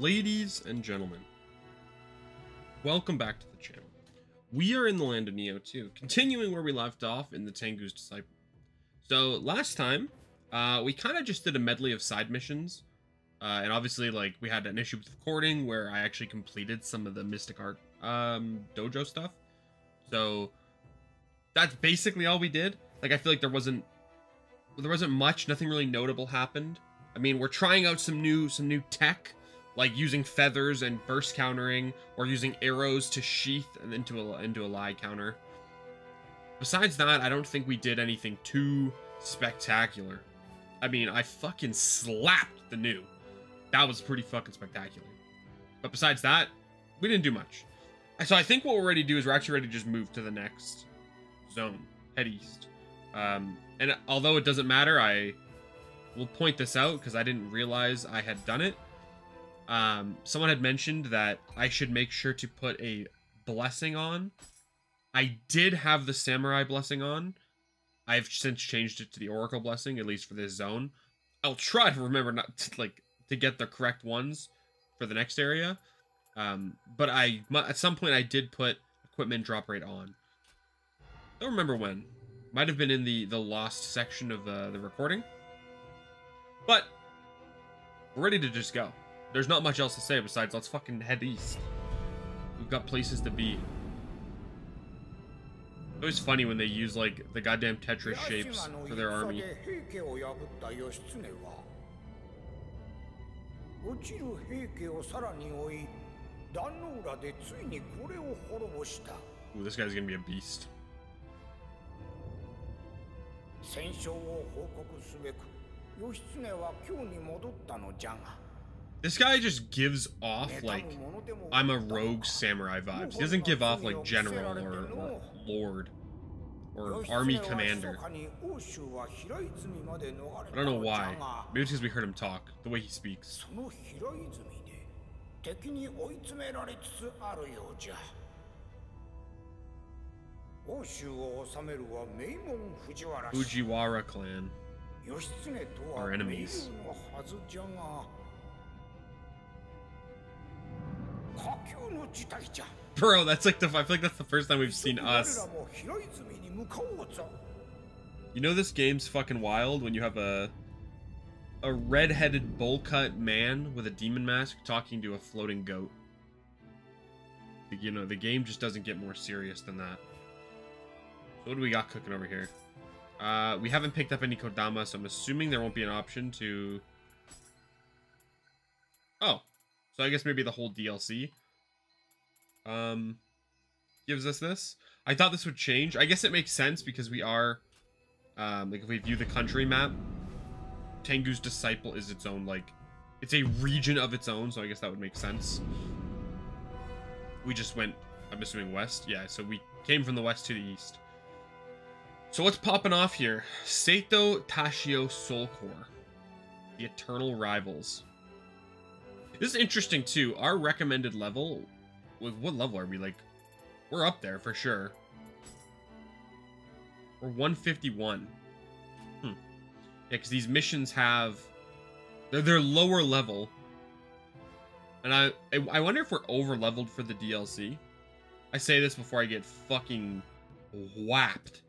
Ladies and gentlemen, welcome back to the channel. We are in the land of Nioh 2, continuing where we left off in the Tengu's Disciple. So last time, uh, we kind of just did a medley of side missions, uh, and obviously, like, we had an issue with recording where I actually completed some of the Mystic Art um, dojo stuff. So that's basically all we did. Like, I feel like there wasn't there wasn't much. Nothing really notable happened. I mean, we're trying out some new some new tech, like using feathers and burst countering, or using arrows to sheath and into a into a lie counter. Besides that, I don't think we did anything too spectacular. I mean, I fucking slapped the Nue. That was pretty fucking spectacular. But besides that, we didn't do much. So I think what we're ready to do is we're actually ready to just move to the next zone. Head east. Um, and although it doesn't matter, I will point this out because I didn't realize I had done it. Um, someone had mentioned that I should make sure to put a blessing on. I did have the samurai blessing on. I've since changed it to the oracle blessing, at least for this zone. I'll try to remember not to, like to get the correct ones for the next area. Um, but I at some point I did put equipment drop rate on. Don't remember when. Might have been in the the lost section of uh, the recording. But we're ready to just go. There's not much else to say besides let's fucking head east. We've got places to be. It's always funny when they use like the goddamn Tetris shapes for their army. 落ちる平家をさらに追い壇の浦でついにこれを滅ぼした Ooh, this guy's gonna be a beast. 戦勝を報告すべく義経は京に戻ったのじゃが this guy just gives off like I'm a rogue samurai vibes. He doesn't give off like general or, or lord or army commander. I don't know why. Maybe it's because we heard him talk, the way he speaks. Fujiwara clan are enemies. Bro, that's like the I feel like that's the first time we've seen us. You know this game's fucking wild when you have a a red-headed bowl-cut man with a demon mask talking to a floating goat. You know, the game just doesn't get more serious than that. So what do we got cooking over here? Uh, we haven't picked up any Kodama, so I'm assuming there won't be an option to... Oh. So I guess maybe the whole DLC um, gives us this. I thought this would change. I guess it makes sense because we are... Um, like, if we view the country map, Tengu's Disciple is its own, like... It's a region of its own, so I guess that would make sense. We just went, I'm assuming west. Yeah, so we came from the west to the east. So what's popping off here? Seto Taisho Soul Core. The Eternal Rivals. This is interesting too. Our recommended level, what level are we? Like, we're up there for sure. We're 151. Hmm. Yeah, because these missions have, they're, they're lower level. And I, I wonder if we're over leveled for the DLC. I say this before I get fucking whapped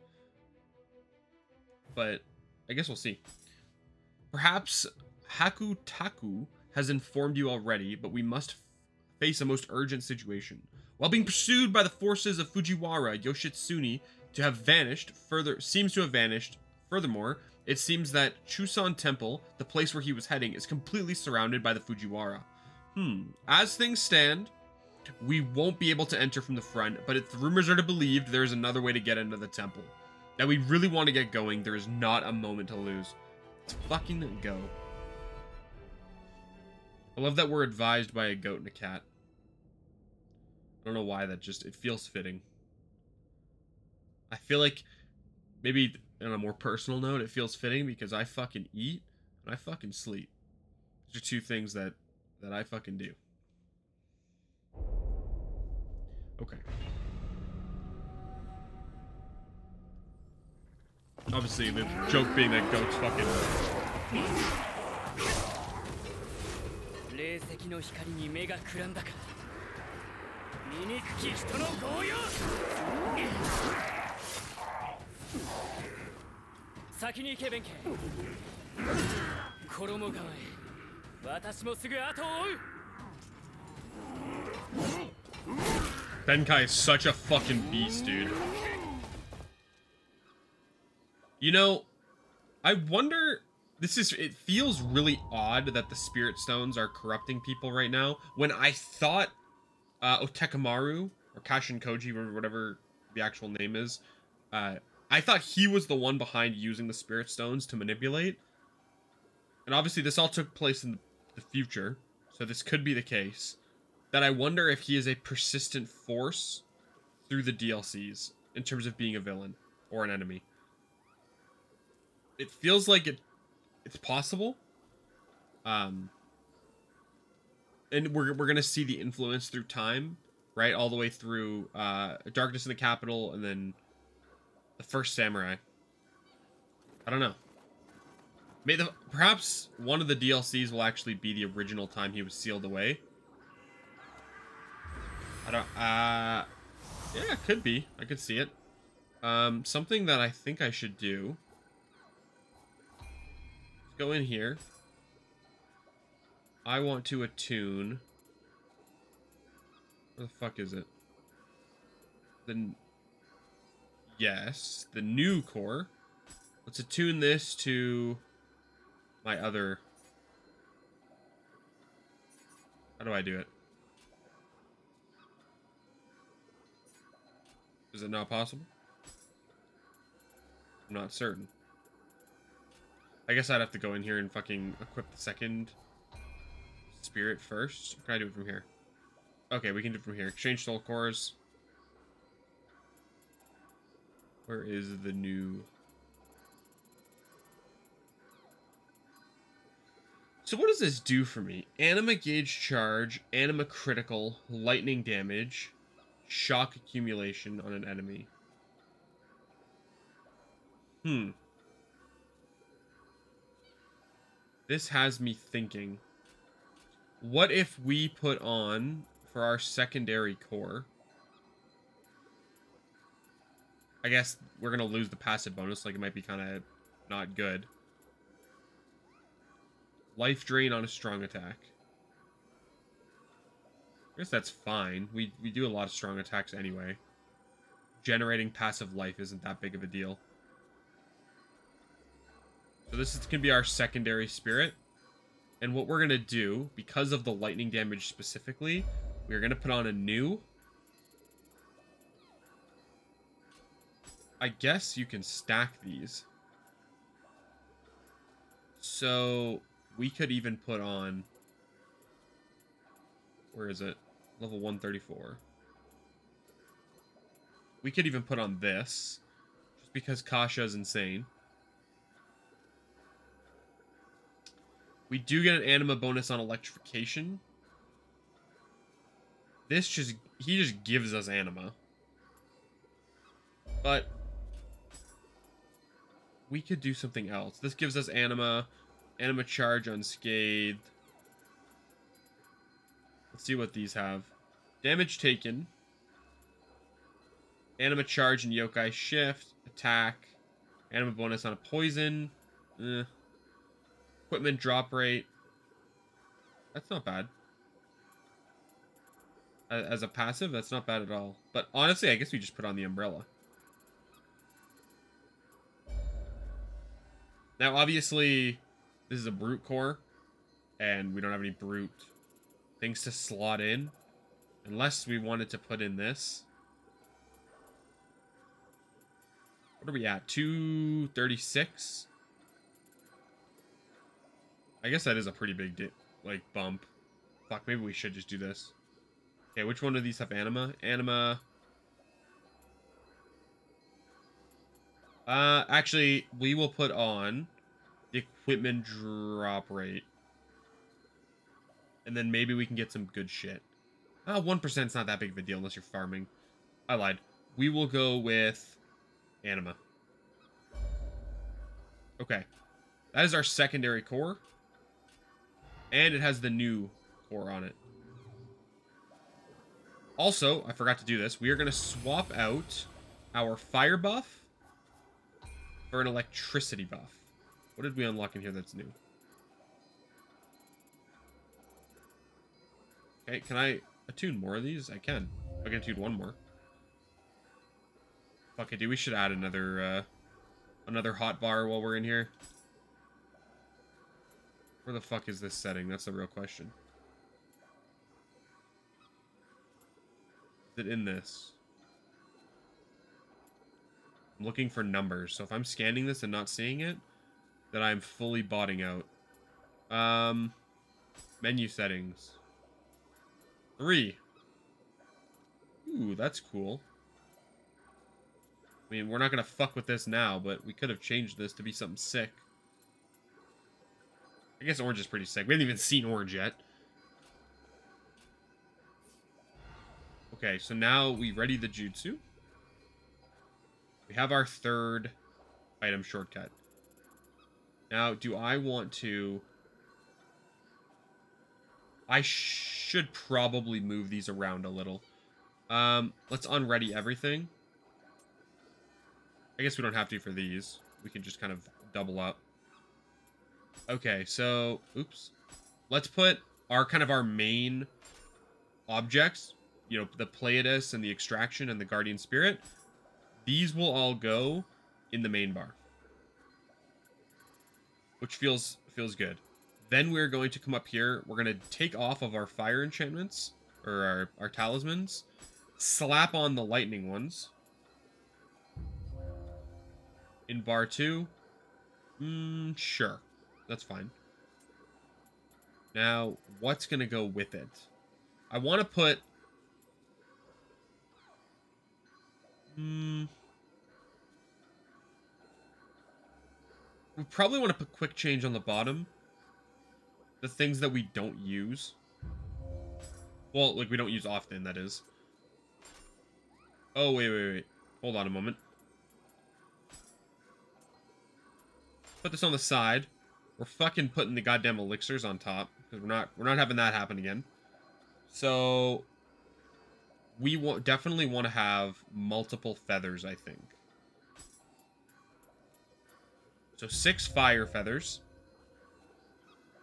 but I guess we'll see. Perhaps Haku Taku has informed you already, but we must face a most urgent situation. While being pursued by the forces of Fujiwara, Yoshitsune to have vanished, further seems to have vanished. Furthermore, it seems that Chuson Temple, the place where he was heading, is completely surrounded by the Fujiwara. Hmm. As things stand, we won't be able to enter from the front, but if the rumors are to be believed, there is another way to get into the temple. Now we really want to get going. There is not a moment to lose. Let's fucking go. I love that we're advised by a goat and a cat. I don't know why that just, it feels fitting. I feel like maybe on a more personal note, it feels fitting because I fucking eat and I fucking sleep. These are two things that, that I fucking do. Okay. Obviously, the joke being that goats fucking... 石の光に目がくらんだか醜き人の強要先に行け弁慶衣替え私もすぐ後を追う Benkai is such a fucking beast, dude. You know, I wonder. This is. It feels really odd that the spirit stones are corrupting people right now. When I thought uh, Otakemaru or Kashin Koji or whatever the actual name is, uh, I thought he was the one behind using the spirit stones to manipulate. And obviously, this all took place in the future, so this could be the case that I wonder if he is a persistent force through the DLCs in terms of being a villain or an enemy. It feels like it it's possible. Um and we're we're going to see the influence through time, right? All the way through uh Darkness in the Capital and then the first samurai. I don't know. May the perhaps one of the DLCs will actually be the original time he was sealed away I don't, uh, yeah, it could be. I could see it. Um, something that I think I should do. Go in here. I want to attune. Where the fuck is it? The, yes, the Nue core. Let's attune this to my other. How do I do it? Is it not possible? I'm not certain. I guess I'd have to go in here and fucking equip the second spirit first. Can I do it from here? Okay, we can do it from here. Exchange soul cores. Where is the Nue... So what does this do for me? Anima gauge charge, anima critical, lightning damage, shock accumulation on an enemy. Hmm. This has me thinking. What if we put on, for our secondary core... I guess we're going to lose the passive bonus, like it might be kind of not good. Life drain on a strong attack I guess that's fine. We, we do a lot of strong attacks anyway. Generating passive life isn't that big of a deal. So this is going to be our secondary spirit. And what we're going to do, because of the lightning damage specifically, we're going to put on a Nue. I guess you can stack these. So we could even put on... Where is it? Level 134. We could even put on this. Just because Kasha is insane. We do get an anima bonus on electrification. This just... He just gives us anima. But... We could do something else. This gives us anima. Anima charge unscathed. Let's see what these have. Damage taken. Anima charge and yokai shift. Attack. Anima bonus on a poison. Eh. Equipment drop rate. That's not bad. As a passive, that's not bad at all. But honestly, I guess we just put on the umbrella. Now, obviously, this is a brute core, and we don't have any brute things to slot in. Unless we wanted to put in this. What are we at? 236? I guess that is a pretty big, like, bump. Fuck, maybe we should just do this. Okay, which one of these have anima? Anima... Uh, actually, we will put on the equipment drop rate. And then maybe we can get some good shit. Uh, 1% is not that big of a deal unless you're farming. I lied. We will go with Anima. Okay. That is our secondary core. And it has the Nue core on it. Also, I forgot to do this. We are going to swap out our fire buff for an electricity buff. What did we unlock in here that's new? Okay, can I attune more of these? I can. I can attune one more. It, dude. We should add another, uh, another hot bar while we're in here. Where the fuck is this setting? That's the real question. Is it in this? I'm looking for numbers. So if I'm scanning this and not seeing it, then I'm fully botting out. Um, menu settings. Three. Ooh, that's cool. I mean, we're not going to fuck with this now, but we could have changed this to be something sick. I guess orange is pretty sick. We haven't even seen orange yet. Okay, so now we ready the jutsu. We have our third item shortcut. Now, do I want to... I should probably move these around a little. Um, let's unready everything. I guess we don't have to for these. We can just kind of double up. Okay, so, oops. Let's put our kind of our main objects, you know, the Pleiades and the Extraction and the Guardian Spirit. These will all go in the main bar. Which feels feels good. Then we're going to come up here. We're going to take off of our fire enchantments, or our, our talismans, slap on the lightning ones. In bar two, mm, sure, that's fine. Now, what's going to go with it? I want to put... Hmm... We probably want to put quick change on the bottom. The things that we don't use. Well, like, we don't use often, that is. Oh, wait, wait, wait. Hold on a moment. Put this on the side. We're fucking putting the goddamn elixirs on top. Because we're not, we're not having that happen again. So... We want, definitely want to have multiple feathers, I think. So six fire feathers.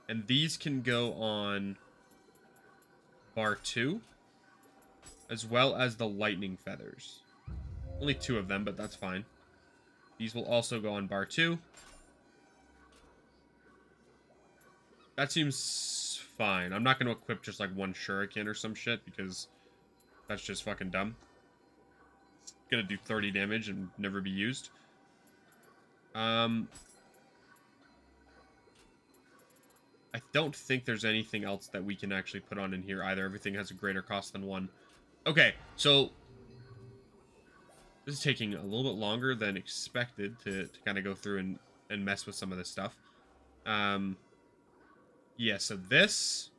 And these can go on bar two. As well as the lightning feathers. Only two of them, but that's fine. These will also go on bar two. That seems fine. I'm not going to equip just like one shuriken or some shit because that's just fucking dumb. It's going to do 30 damage and never be used. Um, I don't think there's anything else that we can actually put on in here either. Everything has a greater cost than one. Okay, so this is taking a little bit longer than expected to, to kind of go through and, and mess with some of this stuff. Um, yeah, so this,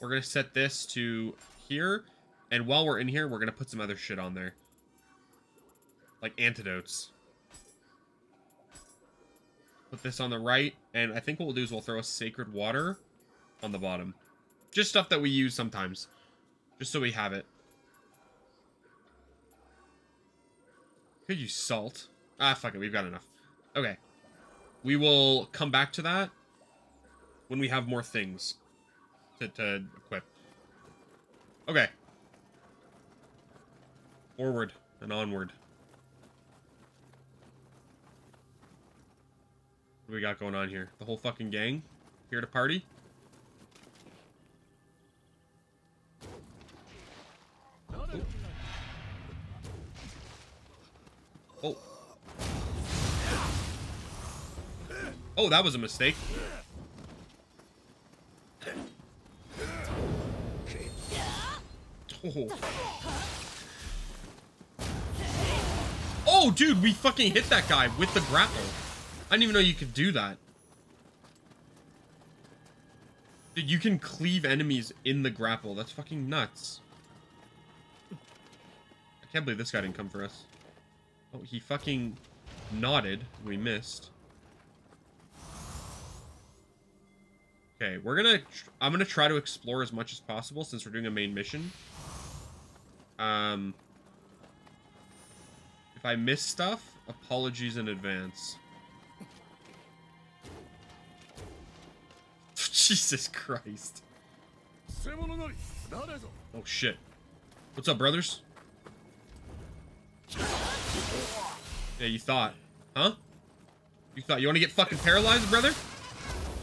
we're going to set this to here. And while we're in here, we're going to put some other shit on there. Like antidotes. Put this on the right. And I think what we'll do is we'll throw a sacred water on the bottom. Just stuff that we use sometimes. Just so we have it. Could use salt. Ah, fuck it. We've got enough. Okay. We will come back to that when we have more things to, to equip. Okay. Forward and onward. What do we got going on here? The whole fucking gang here to party? Oh. Oh, that was a mistake. Oh. oh, dude, we fucking hit that guy with the grapple. I didn't even know you could do that. Dude, you can cleave enemies in the grapple. That's fucking nuts. I can't believe this guy didn't come for us. Oh, he fucking nodded. We missed. Okay, we're gonna... I'm gonna try to explore as much as possible since we're doing a main mission. Um... If I miss stuff, apologies in advance. Jesus Christ. Oh shit. What's up, brothers? Yeah, you thought. Huh? You thought you want to get fucking paralyzed, brother?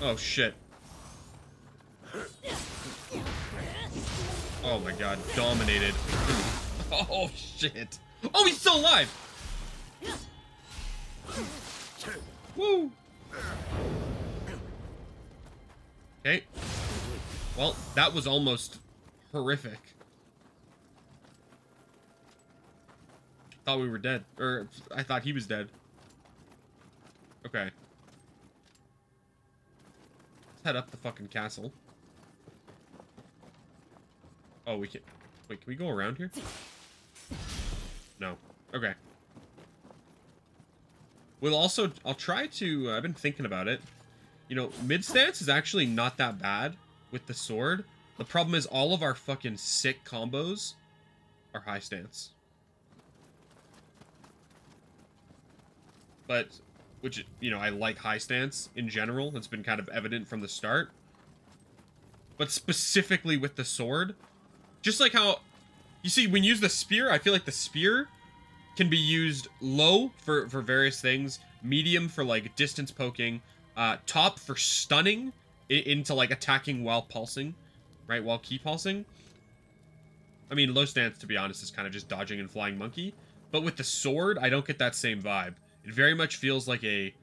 Oh shit. Oh my god, dominated. oh shit. Oh, he's still alive! Woo! Okay. Well, that was almost horrific. Thought we were dead. Or, I thought he was dead. Okay. Let's head up the fucking castle. Oh, we can... Wait, can we go around here? No. Okay. We'll also... I'll try to... Uh, I've been thinking about it. You know, mid stance is actually not that bad with the sword. The problem is all of our fucking sick combos are high stance. But, which, you know, I like high stance in general. It's been kind of evident from the start. But specifically with the sword, just like how, you see, when you use the spear, I feel like the spear can be used low for, for various things, medium for like distance poking, uh, top for stunning into like attacking while pulsing, right? While Ki pulsing. I mean, low stance, to be honest, is kind of just dodging and flying monkey. But with the sword, I don't get that same vibe. It very much feels like a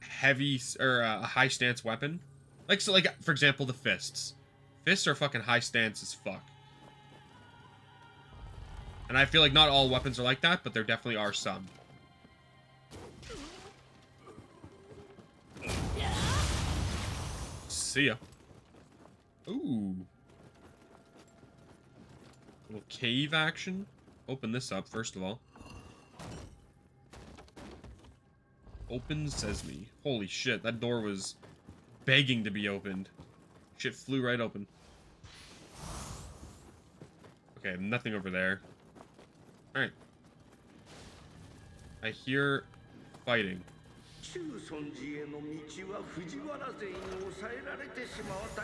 heavy or a high stance weapon. Like so, like for example, the fists. Fists are fucking high stance as fuck. And I feel like not all weapons are like that, but there definitely are some. See ya. Ooh. Little cave action. Open this up, first of all. Open sesame. Holy shit, that door was begging to be opened. Shit flew right open. Okay, nothing over there. Alright. I hear fighting.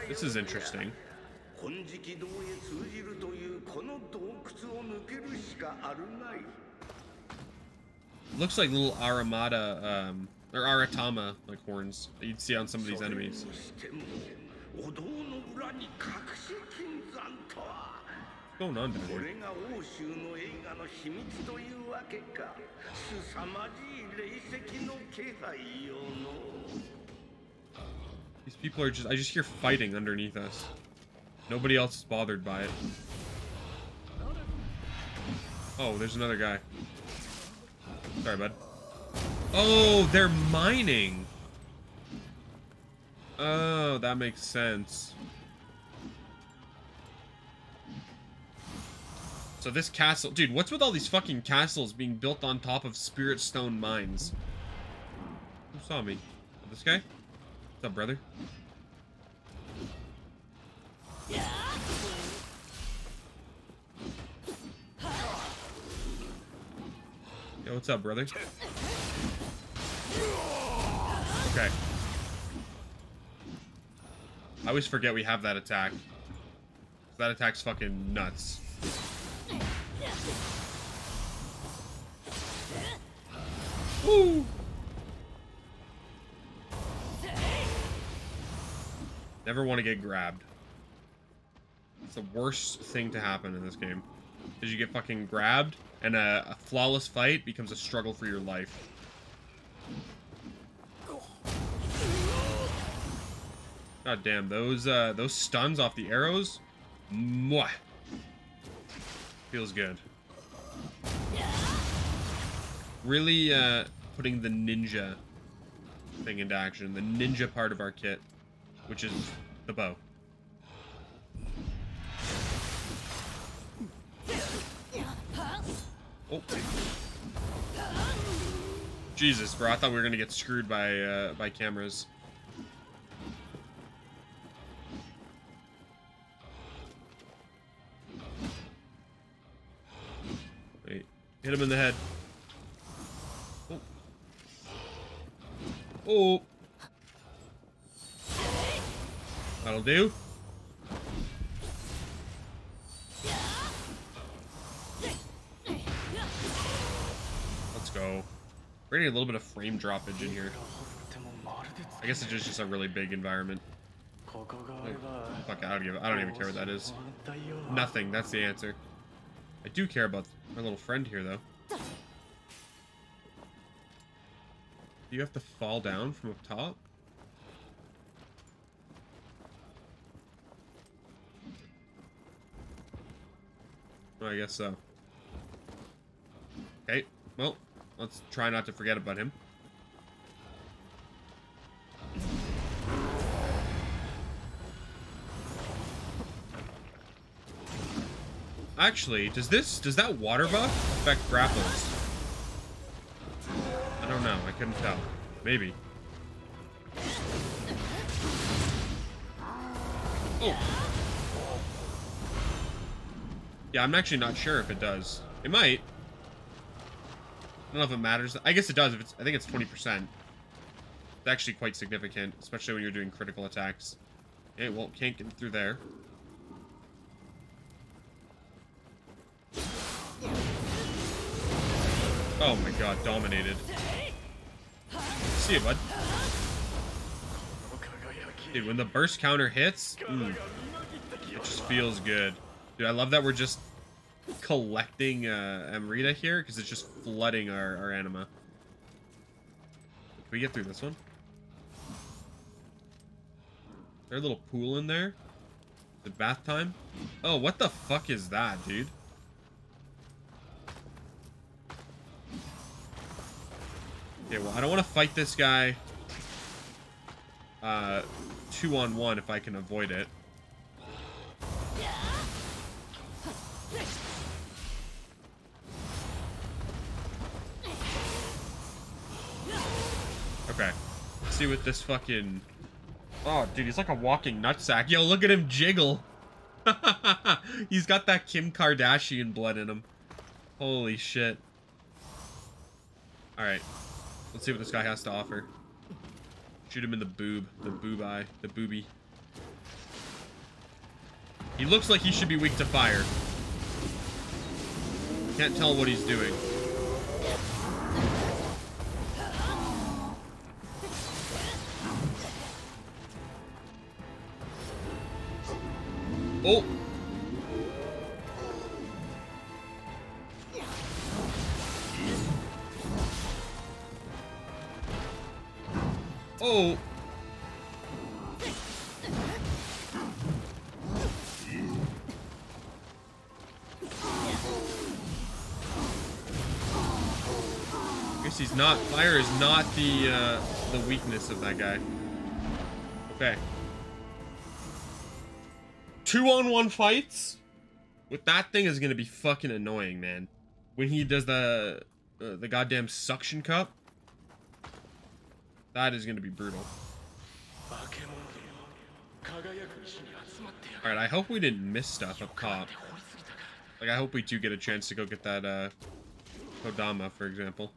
This is interesting. Looks like little Aramata, um, or Aratama, like horns you'd see on some of these enemies. Going on down here? These people are just, I just hear fighting underneath us. Nobody else is bothered by it. Oh, there's another guy. Sorry, bud. Oh, they're mining. Oh, that makes sense. So this castle... Dude, what's with all these fucking castles being built on top of spirit stone mines? Who saw me? Oh, this guy? What's up, brother? Yo, what's up, brother? Okay. I always forget we have that attack. That attack's fucking nuts. Never want to get grabbed. It's the worst thing to happen in this game. Because you get fucking grabbed, and a, a flawless fight becomes a struggle for your life. God damn, those uh, those stuns off the arrows, mwah, feels good. Really uh, putting the ninja thing into action, the ninja part of our kit, which is the bow. Oh. Jesus, bro, I thought we were gonna get screwed by uh, by cameras. Wait, hit him in the head. Oh. That'll do. Let's go. We're getting a little bit of frame droppage in here. I guess it's just, just a really big environment. Fuck, I don't, give, I don't even care what that is. Nothing, that's the answer. I do care about my little friend here, though. Do you have to fall down from up top? Well, I guess so. Okay, well, let's try not to forget about him. Actually, does this, does that water buff affect grapples? I don't know, I couldn't tell. Maybe. Oh! Yeah, I'm actually not sure if it does. It might. I don't know if it matters. I guess it does. If it's, I think it's 20%. It's actually quite significant, especially when you're doing critical attacks. It won't can't get through there. Oh my god, dominated. See you, bud. Dude, when the burst counter hits, mm, it just feels good. Dude, I love that we're just collecting uh, Amrita here, because it's just flooding our, our anima. Can we get through this one? Is there a little pool in there? It bath time? Oh, what the fuck is that, dude? Okay, well, I don't want to fight this guy uh, two on one if I can avoid it. Okay. Let's see what this fucking... Oh, dude, he's like a walking nutsack. Yo, look at him jiggle. he's got that Kim Kardashian blood in him. Holy shit. Alright. Let's see what this guy has to offer. Shoot him in the boob. The boob eye. The booby. He looks like he should be weak to fire. Can't tell what he's doing. The weakness of that guy. Okay. Two on one fights with that thing is gonna be fucking annoying, man. When he does the uh, the goddamn suction cup. That is to be brutal. Alright, I hope we didn't miss stuff up top. Like, I hope we do get a chance to go get that, uh, Kodama, for example.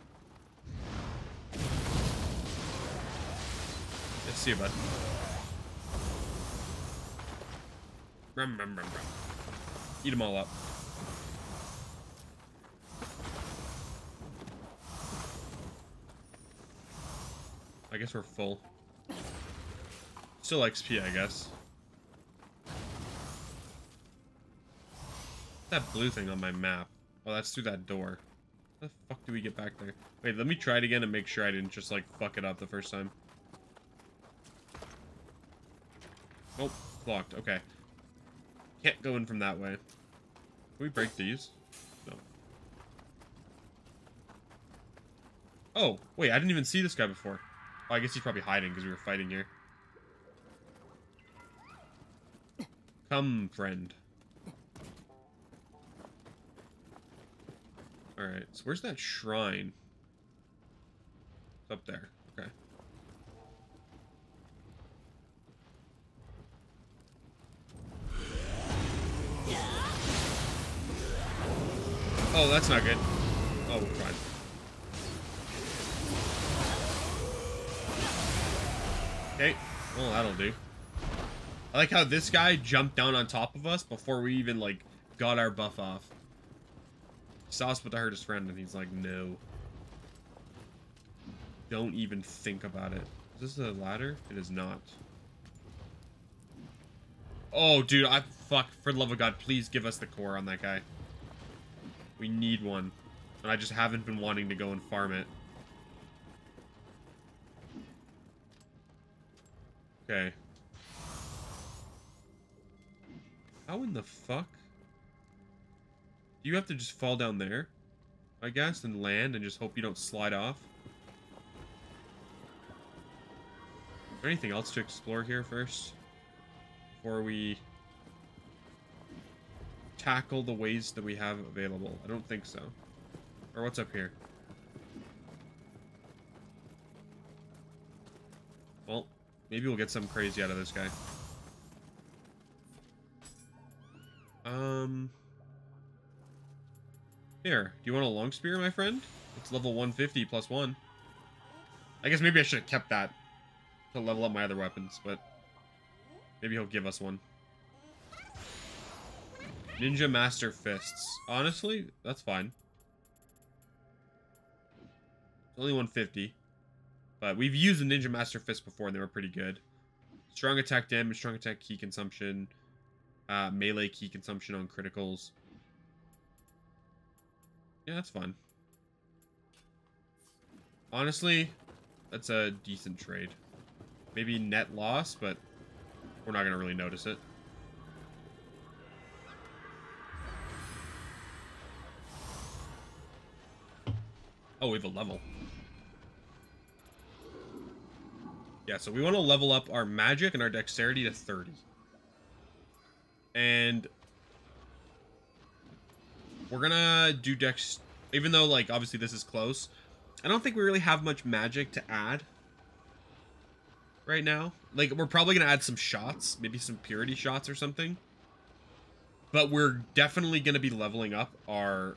See you, bud. Rum, rum, rum, rum. Eat them all up. I guess we're full. Still XP, I guess. That blue thing on my map. Oh, that's through that door. How the fuck do we get back there? Wait, let me try it again and make sure I didn't just, like, fuck it up the first time. Oh, blocked. Okay. Can't go in from that way. Can we break these? No. Oh, wait, I didn't even see this guy before. Oh, I guess he's probably hiding because we were fighting here. Come, friend. Alright, so where's that shrine? It's up there. Oh, that's not good. Oh, fine. Okay, well, that'll do. I like how this guy jumped down on top of us before we even, like, got our buff off. He saw us about to hurt his friend, and he's like, no. Don't even think about it. Is this a ladder? It is not. Oh, dude, I... Fuck, for the love of God, please give us the core on that guy. We need one. And I just haven't been wanting to go and farm it. Okay. How in the fuck? Do you have to just fall down there? I guess, and land and just hope you don't slide off? Is there anything else to explore here first? Before we tackle the ways that we have available? I don't think so. Or what's up here? Well, maybe we'll get something crazy out of this guy. Um... Here, do you want a long spear, my friend? It's level 150 plus one. I guess maybe I should have kept that to level up my other weapons, but maybe he'll give us one. Ninja Master Fists. Honestly, that's fine. It's only 150. But we've used the Ninja Master Fist before and they were pretty good. Strong attack damage, strong attack Ki consumption, uh, melee Ki consumption on criticals. Yeah, that's fun. Honestly, that's a decent trade. Maybe net loss, but we're not going to really notice it. Oh, we have a level. Yeah, so we want to level up our magic and our dexterity to 30. And we're gonna do dex even though like obviously this is close i don't think we really have much magic to add right now like we're probably gonna add some shots maybe some purity shots or something but we're definitely gonna be leveling up our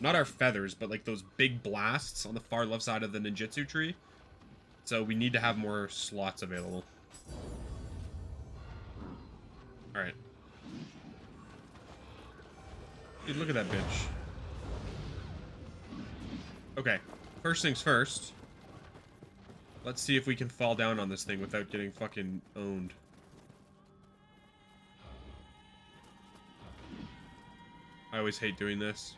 not our feathers but like those big blasts on the far left side of the ninjutsu tree so we need to have more slots available all right Dude, look at that bitch. Okay, first things first. Let's see if we can fall down on this thing without getting fucking owned. I always hate doing this.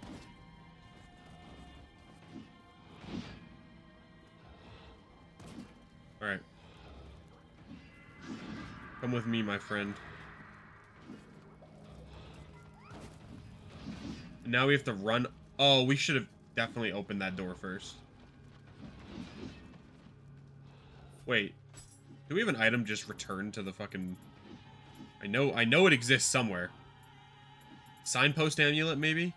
Come with me, my friend. Now we have to run. Oh, we should have definitely opened that door first. Wait. Do we have an item just returned to the fucking... I know, I know it exists somewhere. Signpost amulet, maybe?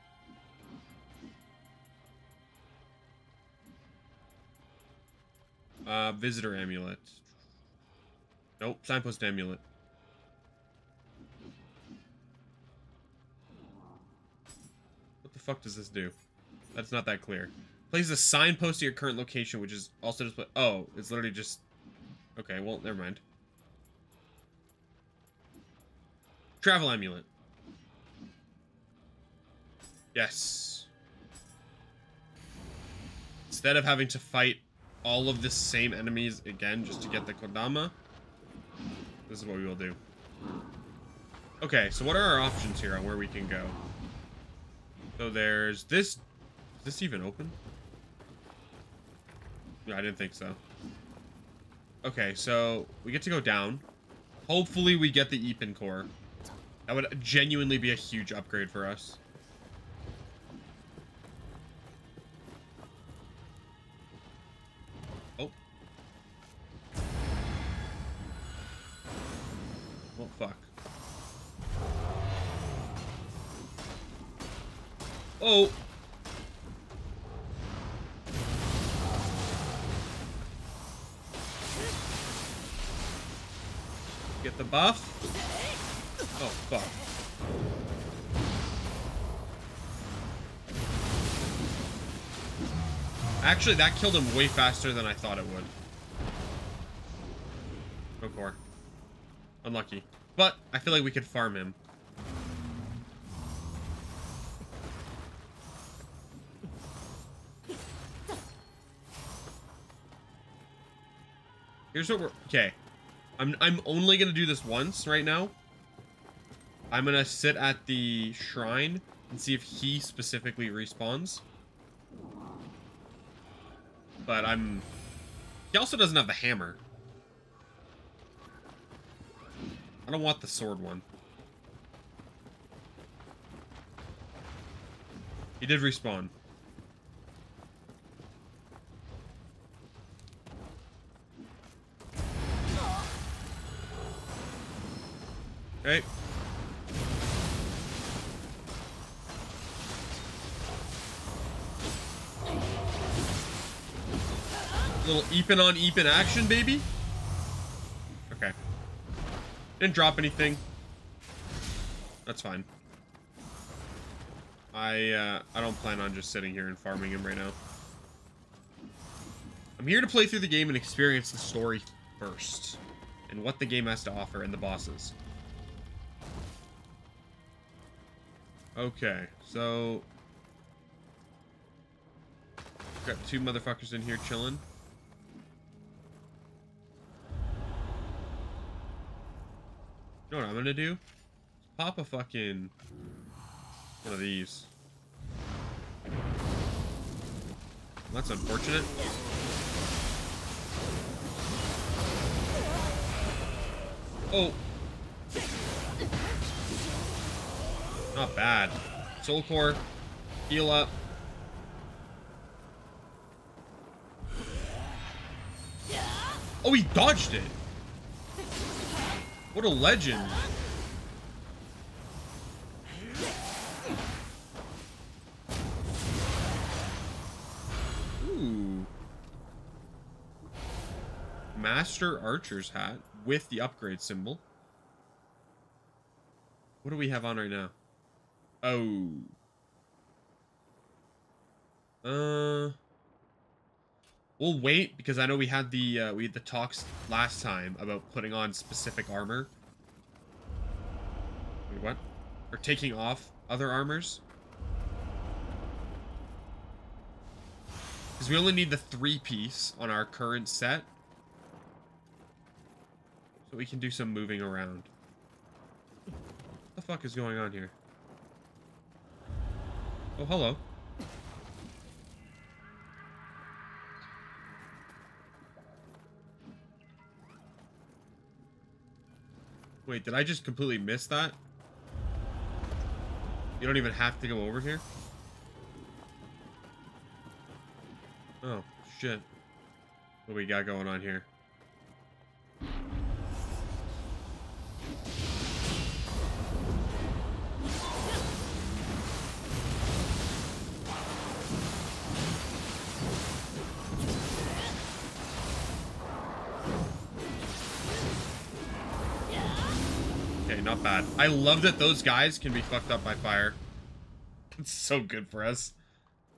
Uh, visitor amulet. Nope, signpost amulet. What the fuck does this do? That's not that clear. Places a signpost to your current location, which is also just... Oh, it's literally just... Okay, well, never mind. Travel amulet. Yes. Instead of having to fight all of the same enemies again just to get the Kodama, this is what we will do. Okay, so what are our options here on where we can go? So there's this. Is this even open? Yeah, I didn't think so. Okay, so we get to go down. Hopefully we get the Epin core. That would genuinely be a huge upgrade for us. Oh. Get the buff. Oh, fuck. Actually, that killed him way faster than I thought it would. Go core. Unlucky. But I feel like we could farm him. Here's what we're okay. I'm I'm only gonna do this once right now. I'm gonna sit at the shrine and see if he specifically respawns. But I'm he also doesn't have the hammer. I don't want the sword one. He did respawn. Okay. Little Eepin on Eepin action, baby. Okay. Didn't drop anything. That's fine. I, uh, I don't plan on just sitting here and farming him right now. I'm here to play through the game and experience the story first. And what the game has to offer and the bosses. Okay, so... Got two motherfuckers in here chilling. You know what I'm gonna do? Pop a fucking... One of these. That's unfortunate. Oh! Not bad. Soul Core. Heal up. Oh, he dodged it. What a legend. Ooh. Master Archer's hat with the upgrade symbol. What do we have on right now? Oh. Uh. We'll wait because I know we had the uh, we had the talks last time about putting on specific armor. Wait, what? Or taking off other armors? Because we only need the three piece on our current set. So we can do some moving around. What the fuck is going on here? Oh, hello. Wait, did I just completely miss that? You don't even have to go over here? Oh, shit. What we got going on here? I love that those guys can be fucked up by fire. It's so good for us.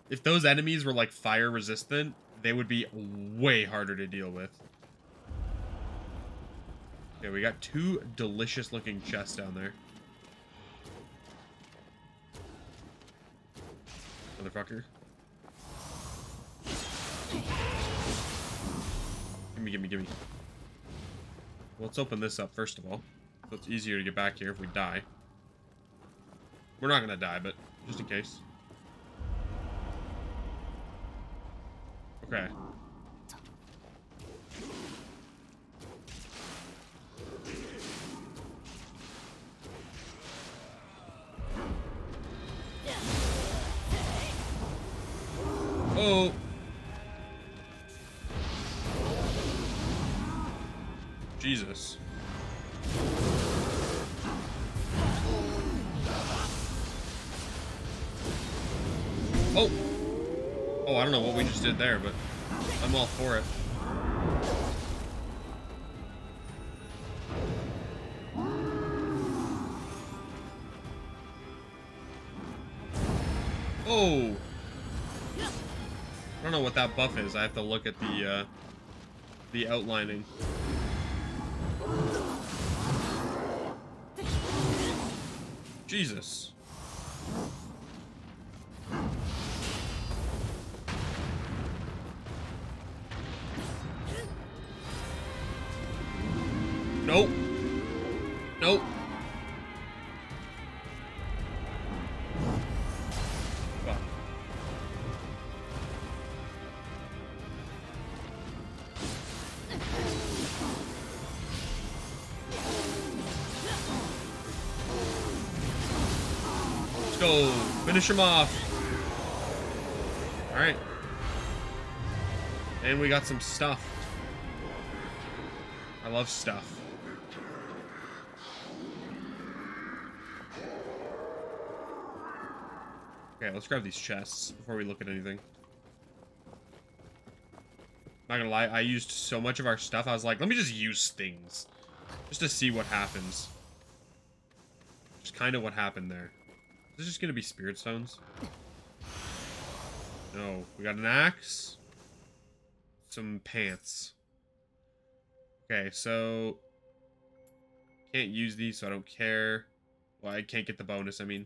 If those enemies were like fire resistant, they would be way harder to deal with. Okay, we got two delicious looking chests down there. Motherfucker. Gimme, gimme, gimme. Let's open this up first of all. So it's easier to get back here if we die. We're not gonna die, but just in case. Okay. Did there, but I'm all for it. Oh! I don't know what that buff is. I have to look at the, uh, the outlining. Jesus. Finish him off. All right. And we got some stuff. I love stuff. Okay, let's grab these chests before we look at anything. Not gonna lie, I used so much of our stuff, I was like, let me just use things. Just to see what happens. Just kind of what happened there. This is this just gonna be spirit stones? No. We got an axe. Some pants. Okay, so... Can't use these, so I don't care. Well, I can't get the bonus, I mean.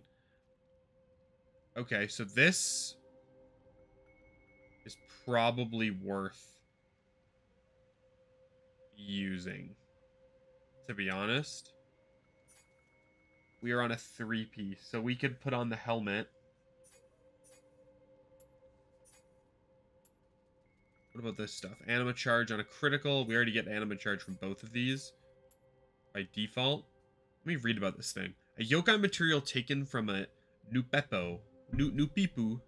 Okay, so this is probably worth using. To be honest. We are on a three piece, so we could put on the helmet. What about this stuff? Anima charge on a critical. We already get anima charge from both of these by default. Let me read about this thing. A yokai material taken from a Nupepo Nupipu.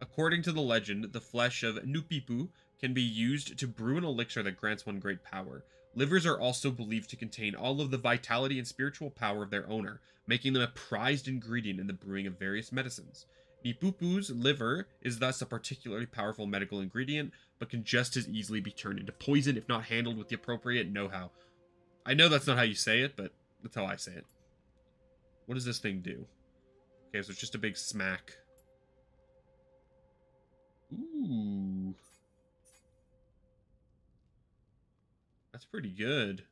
According to the legend, the flesh of Nupipu can be used to brew an elixir that grants one great power. Livers are also believed to contain all of the vitality and spiritual power of their owner, making them a prized ingredient in the brewing of various medicines. Nipupu's liver is thus a particularly powerful medical ingredient, but can just as easily be turned into poison if not handled with the appropriate know-how. I know that's not how you say it, but that's how I say it. What does this thing do? Okay, so it's just a big smack. Ooh. That's pretty good.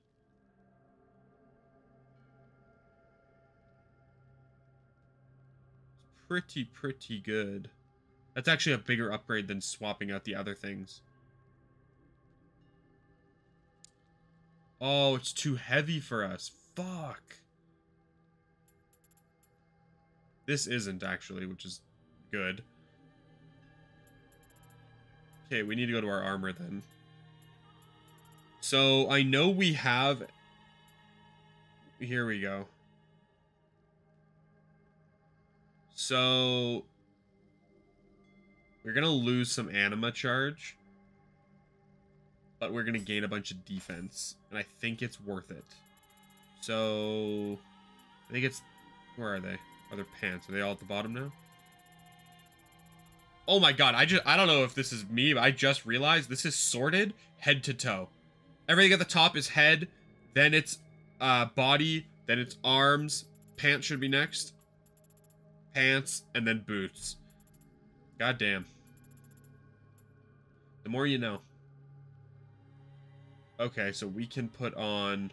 It's pretty, pretty good. That's actually a bigger upgrade than swapping out the other things. Oh, it's too heavy for us. Fuck. This isn't actually, which is good. Okay, we need to go to our armor then. So, I know we have... Here we go. So... We're gonna lose some anima charge. But we're gonna gain a bunch of defense. And I think it's worth it. So... I think it's... Where are they? Are their pants? Are they all at the bottom now? Oh my god, I just I don't know if this is me, but I just realized this is sorted head to toe. Everything at the top is head, then it's uh body, then it's arms, pants should be next. Pants, and then boots. God damn. The more you know. Okay, so we can put on...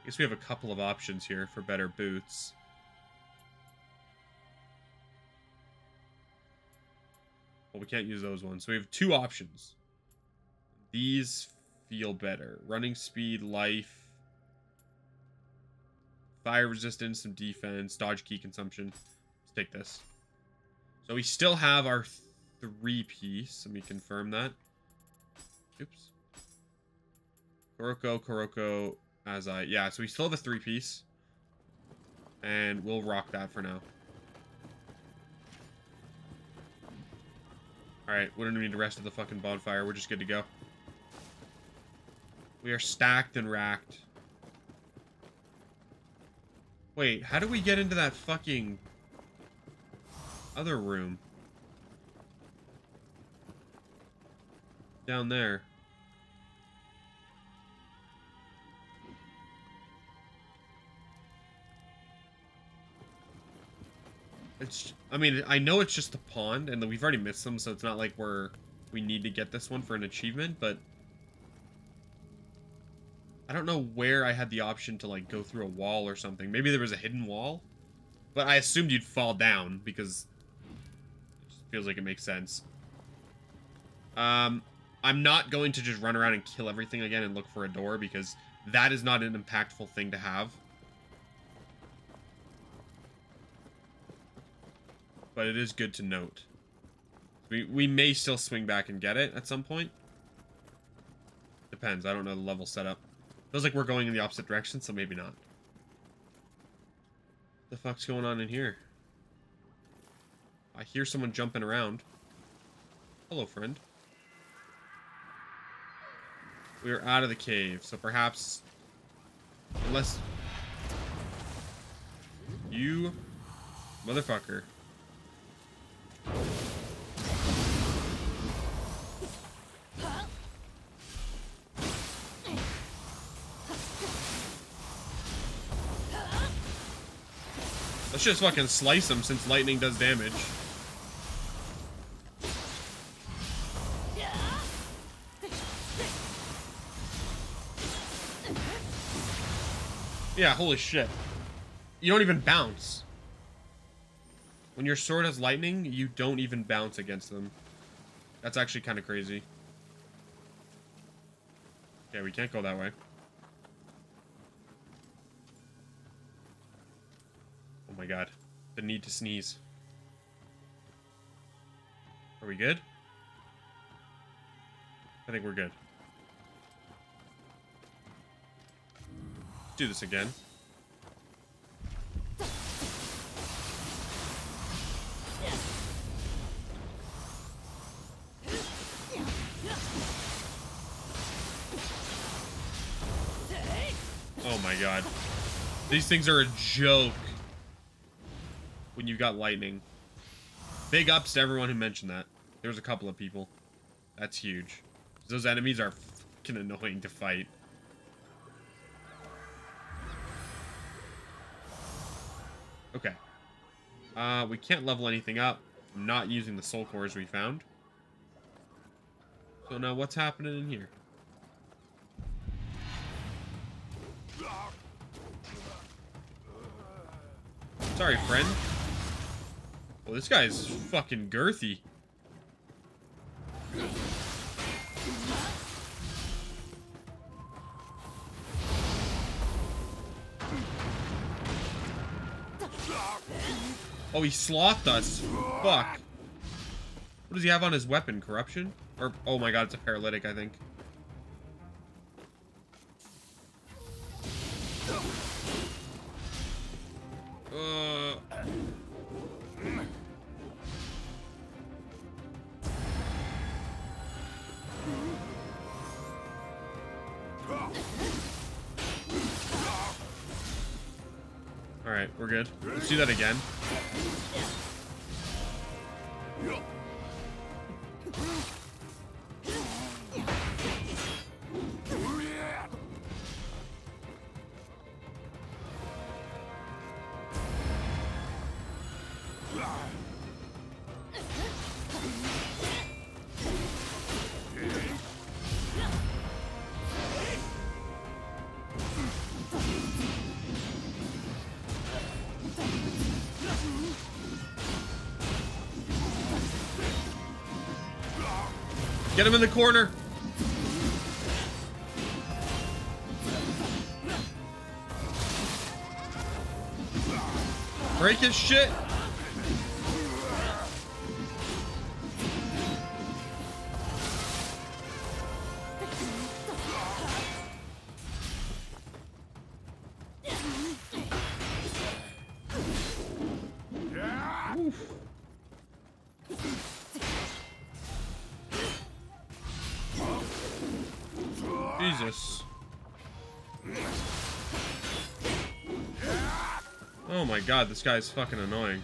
I guess we have a couple of options here for better boots. Well, we can't use those ones. So we have two options. These feel better. Running speed, life, fire resistance, some defense, dodge key consumption. Let's take this. So we still have our three piece. Let me confirm that. Oops. Kuroko, Kuroko, as I... Yeah, so we still have a three piece. And we'll rock that for now. Alright, we don't need the rest of the fucking bonfire. We're just good to go. We are stacked and racked. Wait, how do we get into that fucking other room? Down there. It's. I mean, I know it's just a pond, and we've already missed them, so it's not like we're we need to get this one for an achievement. But I don't know where I had the option to like go through a wall or something. Maybe there was a hidden wall, but I assumed you'd fall down because it feels like it makes sense. Um, I'm not going to just run around and kill everything again and look for a door because that is not an impactful thing to have. But it is good to note. We, we may still swing back and get it at some point. Depends. I don't know the level setup. Feels like we're going in the opposite direction, so maybe not. The fuck's going on in here? I hear someone jumping around. Hello, friend. We are out of the cave, so perhaps... Unless... You... Motherfucker. Let's just fucking slice him since lightning does damage. Yeah, holy shit. You don't even bounce. When your sword has lightning, you don't even bounce against them. That's actually kind of crazy. Yeah, we can't go that way. My god. The need to sneeze. Are we good? I think we're good. do this again. Oh my god. These things are a joke when you've got lightning. Big ups to everyone who mentioned that. There's a couple of people. That's huge. Those enemies are fucking annoying to fight. Okay. Uh, we can't level anything up. I'm not using the soul cores we found. So now what's happening in here? Sorry, friend. Well, this guy's fucking girthy. Oh, he slothed us. Fuck. What does he have on his weapon? Corruption? Or, oh my god, it's a paralytic, I think. Uh... Alright, we're good. Let's do that again. Him in the corner. Break his shit. God, this guy's fucking annoying.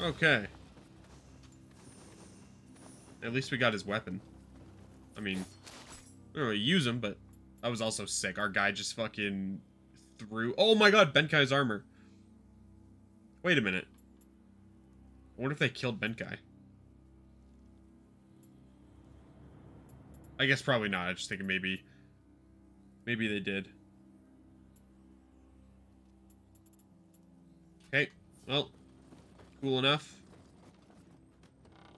Okay. At least we got his weapon. I mean, we don't really use him, but I was also sick. Our guy just fucking threw... Oh my god, Benkei's armor. Wait a minute. I wonder if they killed Benkai. I guess probably not. I just thinking maybe... Maybe they did. Okay. Well, cool enough.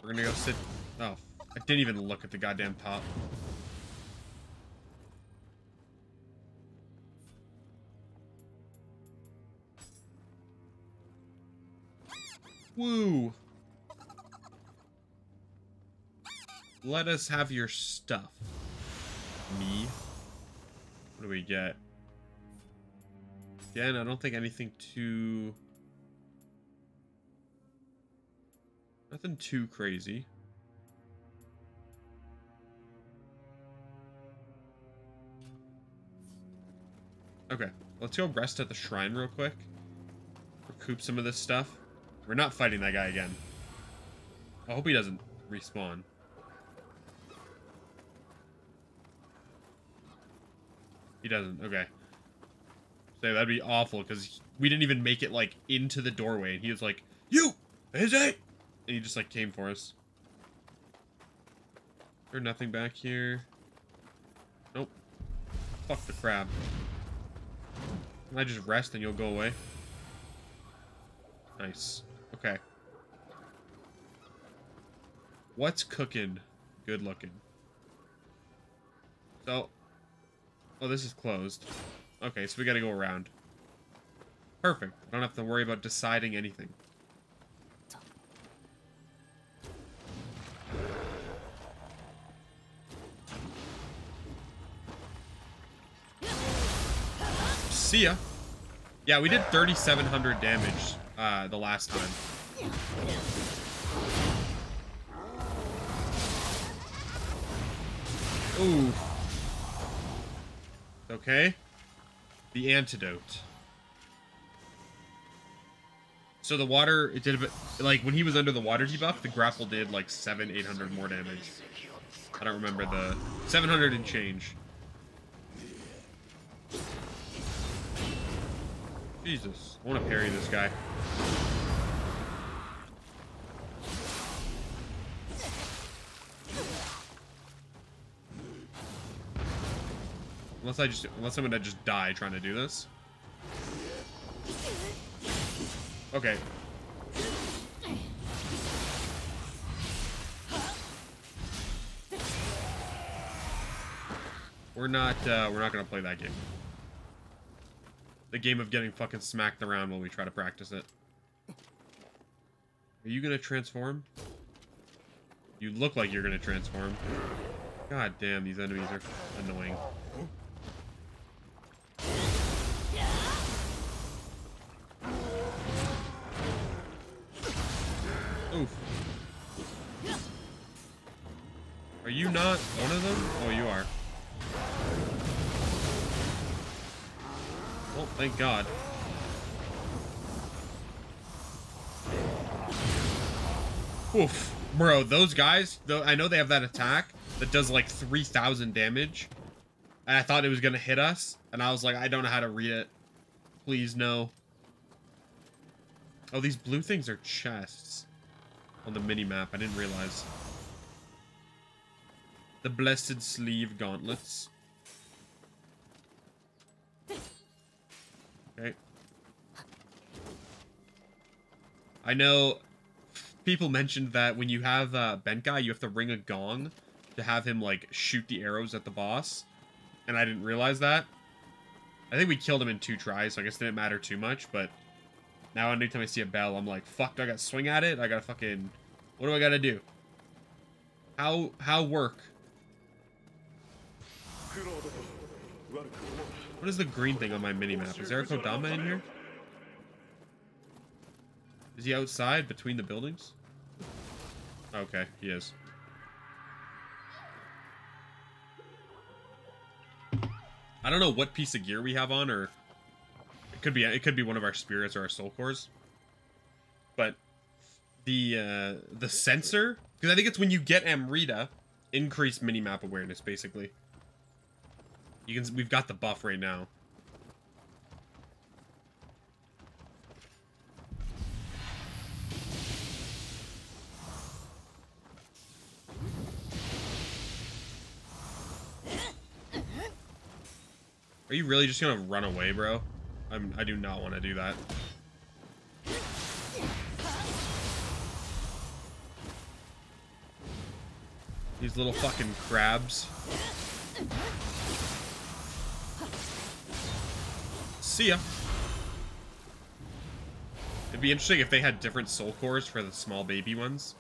We're gonna go sit... Oh, I didn't even look at the goddamn top. Woo! Let us have your stuff. Me? What do we get? Again, I don't think anything too... Nothing too crazy. Okay, let's go rest at the shrine real quick. Recoup some of this stuff. We're not fighting that guy again. I hope he doesn't respawn. He doesn't. Okay. So that'd be awful because we didn't even make it like into the doorway, and he was like, "You, is it?" And he just like came for us. There's nothing back here. Nope. Fuck the crab. I just rest and you'll go away? Nice. Okay. What's cooking? Good looking. So. Oh, this is closed. Okay, so we gotta go around. Perfect. I don't have to worry about deciding anything. See ya. Yeah, we did 3,700 damage uh, the last time. Ooh. Okay. The antidote. So the water, it did a bit, like, when he was under the water debuff, the grapple did, like, 7, 800 more damage. I don't remember the... 700 and change. Jesus. I want to parry this guy. Unless I just, unless I'm gonna just die trying to do this. Okay. We're not, uh, we're not gonna play that game. The game of getting fucking smacked around while we try to practice it. Are you gonna transform? You look like you're gonna transform. God damn, these enemies are annoying. Oof. Are you not one of them? Oh, you are. Oh, thank God. Oof. Bro, those guys, though I know they have that attack that does like 3,000 damage. And I thought it was going to hit us. And I was like, I don't know how to read it. Please, no. Oh, these blue things are chests on the mini-map. I didn't realize. The Blessed Sleeve Gauntlets. Okay. I know people mentioned that when you have uh, Benkei, you have to ring a gong to have him, like, shoot the arrows at the boss. And I didn't realize that. I think we killed him in two tries, so I guess it didn't matter too much, but... Now anytime I see a bell, I'm like, fuck, do I gotta swing at it? I gotta fucking... What do I gotta do? How, how work? What is the green thing on my mini-map? Is there a Kodama in here? Is he outside between the buildings? Okay, he is. I don't know what piece of gear we have on, or it could be it could be one of our spirits or our soul cores. But the uh, the sensor, because I think it's when you get Amrita, increase mini map awareness basically. You can we've got the buff right now. Are you really just gonna run away, bro? I'm, I do not want to do that. These little fucking crabs. See ya. It'd be interesting if they had different soul cores for the small baby ones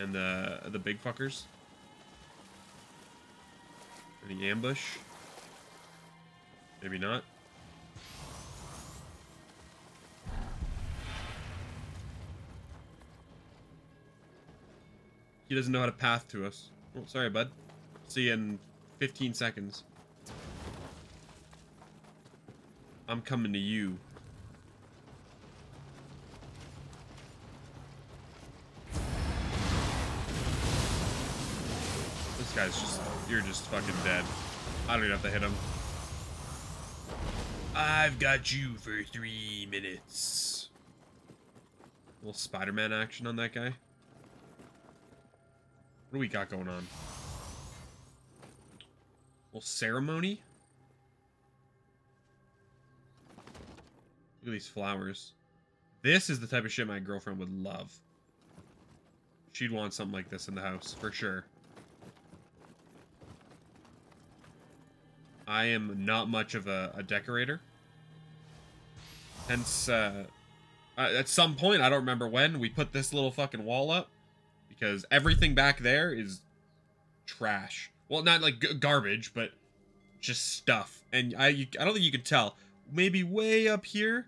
and the the big fuckers. Any ambush? Maybe not. He doesn't know how to path to us. Oh, sorry, bud. See you in 15 seconds. I'm coming to you. This guy's just, you're just fucking dead. I don't even have to hit him. I've got you for three minutes. A little Spider-Man action on that guy. What do we got going on? A little ceremony? Look at these flowers. This is the type of shit my girlfriend would love. She'd want something like this in the house, for sure. I am not much of a, a decorator. Hence, uh, at some point, I don't remember when, we put this little fucking wall up. Because everything back there is trash. Well, not like garbage, but just stuff. And I, I don't think you can tell. Maybe way up here,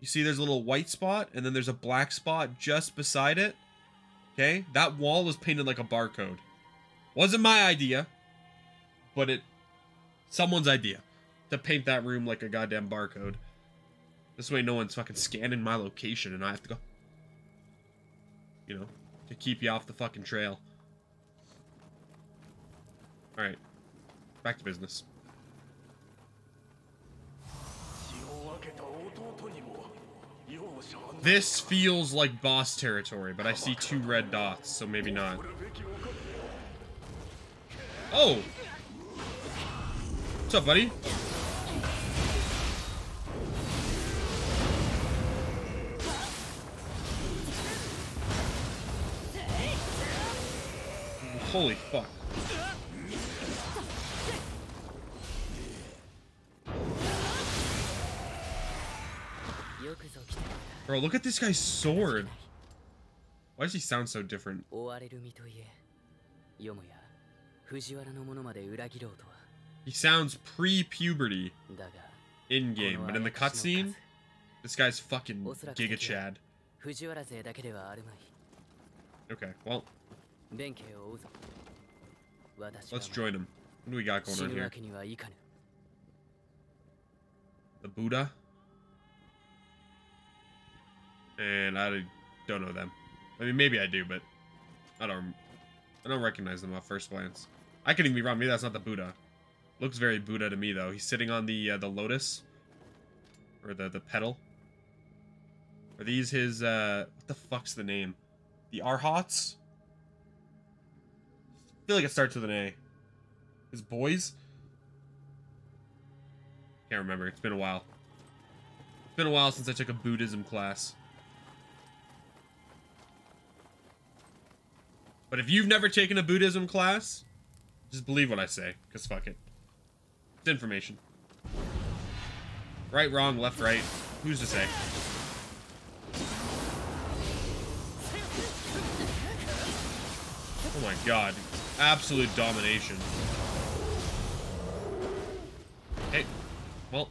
you see there's a little white spot, and then there's a black spot just beside it. Okay? That wall was painted like a barcode. Wasn't my idea, but it someone's idea to paint that room like a goddamn barcode. This way no one's fucking scanning my location and I have to go. You know, to keep you off the fucking trail. Alright. Back to business. This feels like boss territory, but I see two red dots, so maybe not. Oh! What's up, buddy? Holy fuck. Bro, look at this guy's sword. Why does he sound so different? He sounds pre-puberty in-game, but in the cutscene, this guy's fucking Giga Chad. Okay, well, let's join him. What do we got going on here? The Buddha? And I don't know them. I mean, maybe I do, but I don't. I don't recognize them at first glance. I could even be wrong. Maybe that's not the Buddha. Looks very Buddha to me, though. He's sitting on the uh, the lotus, or the the petal. Are these his? uh What the fuck's the name? The Arhats. Feel like it starts with an A. His boys. Can't remember. It's been a while. It's been a while since I took a Buddhism class. But if you've never taken a Buddhism class, just believe what I say, because fuck it. It's information. Right, wrong, left, right. Who's to say? Oh my god. Absolute domination. Hey. Well.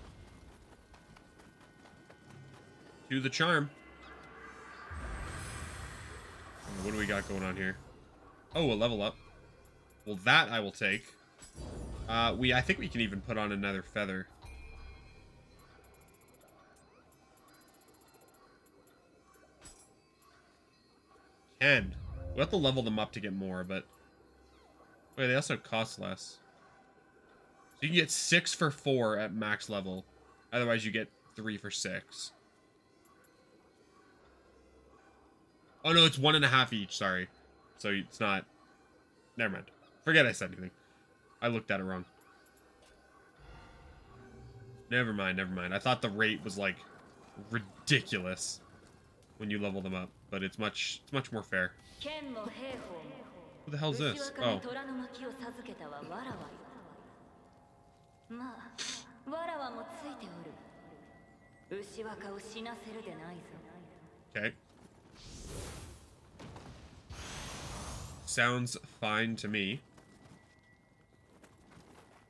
Do the charm. What do we got going on here? Oh, a level up. Well, that I will take. Uh, we, I think we can even put on another feather. Can. We'll have to level them up to get more, but... Wait, they also cost less. So you can get six for four at max level. Otherwise, you get three for six. Oh, no, it's one and a half each, sorry. So it's not... Never mind. Forget I said anything. I looked at it wrong. Never mind, never mind. I thought the rate was like ridiculous when you level them up, but it's much it's much more fair. What the hell's this? Oh. oh. Okay. Sounds fine to me.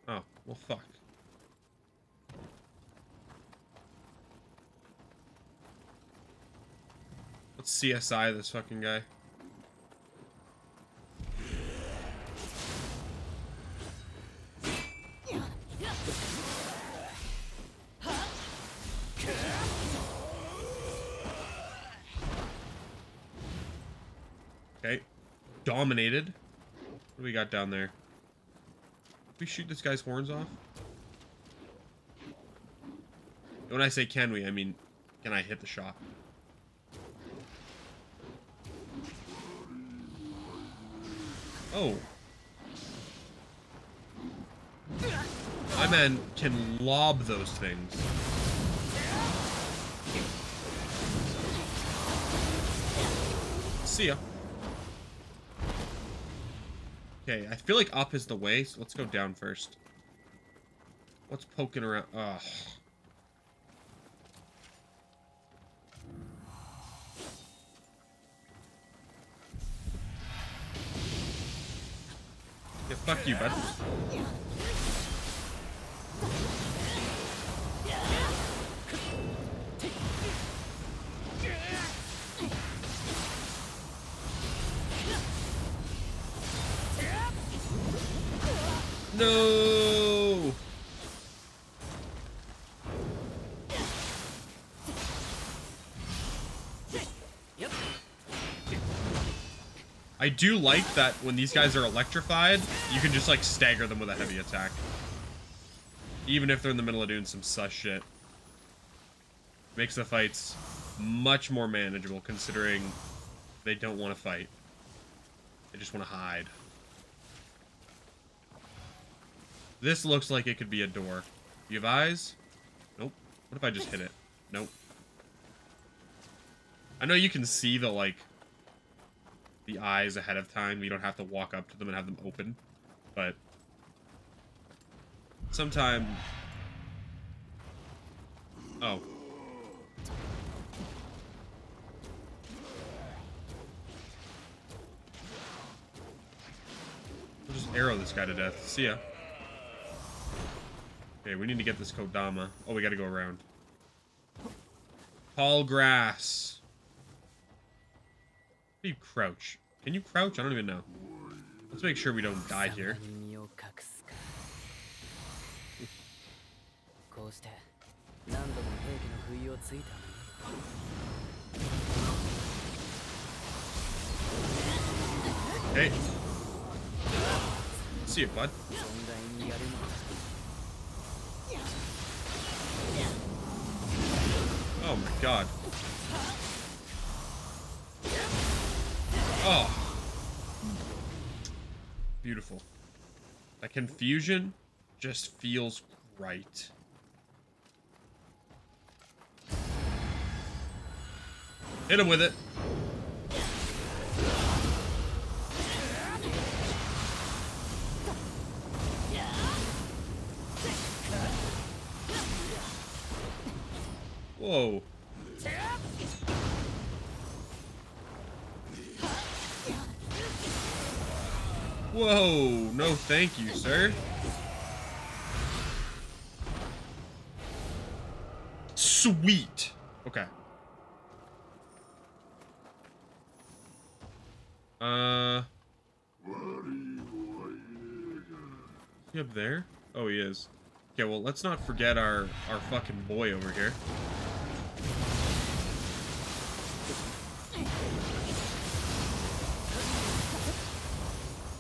Oh, well fuck. Let's CSI this fucking guy. Dominated. What do we got down there? Can we shoot this guy's horns off? When I say can we, I mean, can I hit the shot? Oh. My man can lob those things. See ya. Okay, I feel like up is the way, so let's go down first. What's poking around? Ugh. Yeah, fuck you, bud. No! Yep. I do like that when these guys are electrified, you can just like stagger them with a heavy attack. Even if they're in the middle of doing some sus shit. Makes the fights much more manageable considering they don't want to fight. They just want to hide. This looks like it could be a door. You have eyes? Nope. What if I just hit it? Nope. I know you can see the, like, the eyes ahead of time. You don't have to walk up to them and have them open. But sometime... Oh. We'll just arrow this guy to death. See ya. Okay, we need to get this Kodama. Oh, we gotta go around. Tall grass. How do you crouch? Can you crouch? I don't even know. Let's make sure we don't die here. Hey. See you, bud. Oh my god. Oh. Beautiful. That confusion just feels right. Hit him with it. Whoa. Whoa, no thank you, sir. Sweet. Okay. Uh. He up there? Oh, he is. Okay, well, let's not forget our, our fucking boy over here.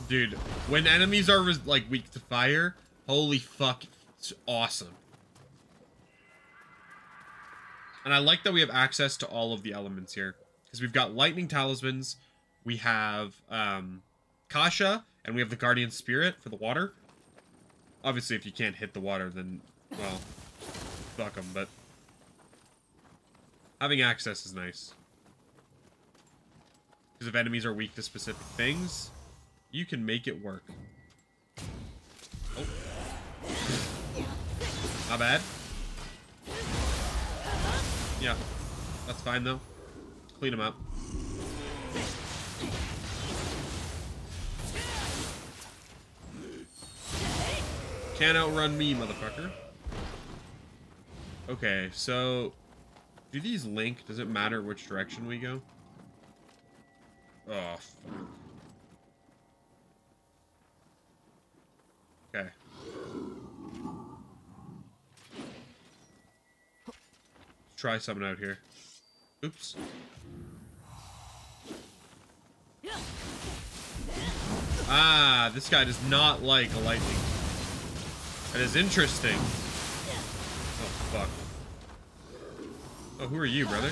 Dude, when enemies are like weak to fire, holy fuck, it's awesome. And I like that we have access to all of the elements here. Because we've got lightning talismans, we have um, Kasha, and we have the guardian spirit for the water. Obviously, if you can't hit the water, then, well, fuck them, but having access is nice. Because if enemies are weak to specific things, you can make it work. Oh. Not bad. Yeah, that's fine though. Clean them up. Can't outrun me, motherfucker. Okay, so... Do these link? Does it matter which direction we go? Oh, fuck. Okay. Let's try something out here. Oops. Ah, this guy does not like lightning. That is interesting. Oh, fuck. Oh, who are you, brother?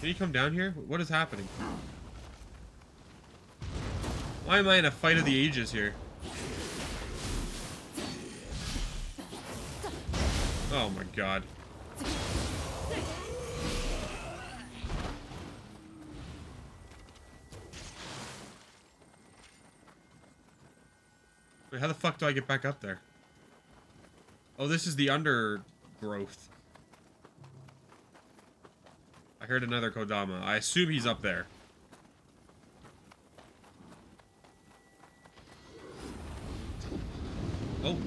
Can you come down here? What is happening? Why am I in a fight of the ages here? Oh my god. Wait, how the fuck do I get back up there? Oh, this is the undergrowth. Heard another Kodama. I assume he's up there. Oh.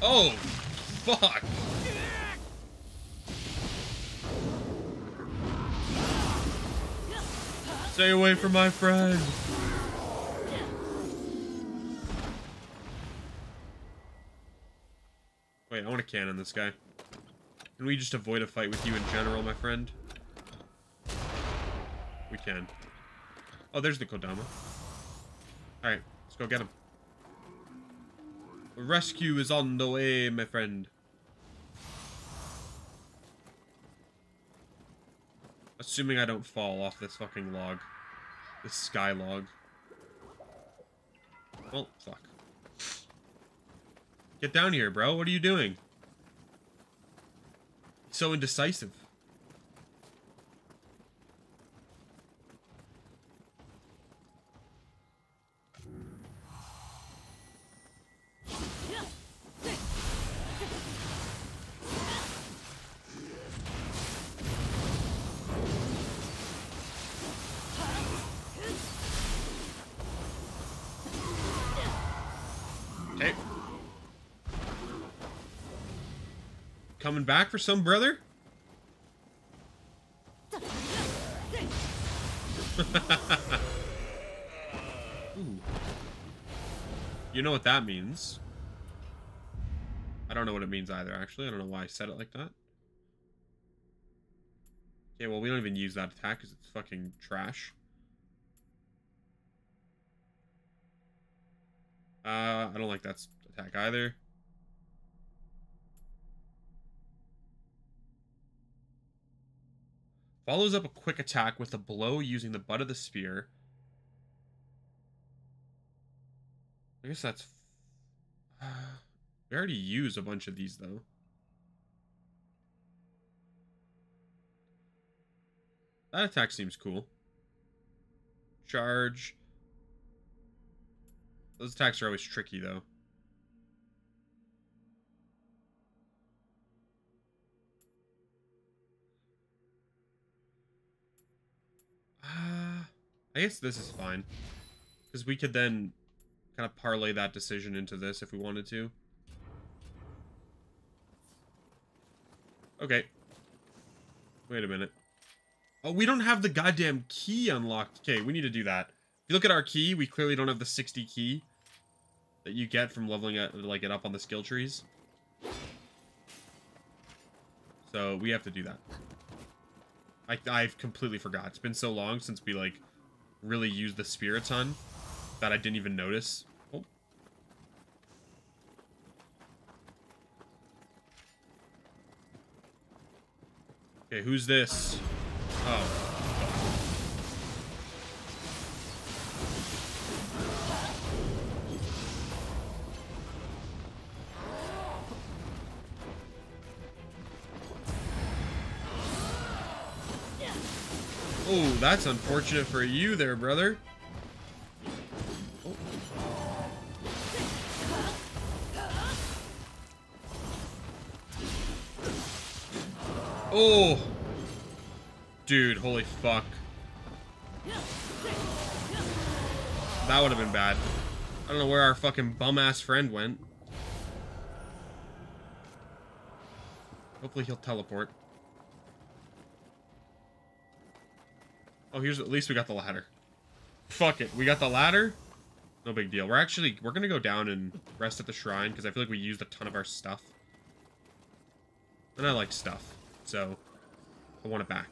Oh! Fuck! Stay away from my friend! Wait, I want to cannon this guy. Can we just avoid a fight with you in general, my friend? We can. Oh, there's the Kodama. Alright, let's go get him. Rescue is on the way, my friend. Assuming I don't fall off this fucking log. This sky log. Oh, fuck. Get down here, bro. What are you doing? So indecisive. Coming back for some brother? You know what that means. I don't know what it means either, actually. I don't know why I said it like that. Okay, well, we don't even use that attack because it's fucking trash. Uh, I don't like that attack either. Follows up a quick attack with a blow using the butt of the spear. I guess that's... We already use a bunch of these, though. That attack seems cool. Charge. Those attacks are always tricky, though. I guess this is fine. Because we could then kind of parlay that decision into this if we wanted to. Okay. Wait a minute. Oh, we don't have the goddamn key unlocked. Okay, we need to do that. If you look at our key, we clearly don't have the 60 key that you get from leveling it, like it up on the skill trees. So we have to do that. I, I've completely forgot. It's been so long since we, like, really used the spear a ton that I didn't even notice. Oh. Okay, who's this? Oh. That's unfortunate for you there, brother. Oh. Dude, holy fuck. That would have been bad. I don't know where our fucking bum-ass friend went. Hopefully he'll teleport. Oh, here's at least we got the ladder. Fuck it, we got the ladder. No big deal. We're actually we're gonna go down and rest at the shrine because I feel like we used a ton of our stuff. And I like stuff, so I want it back.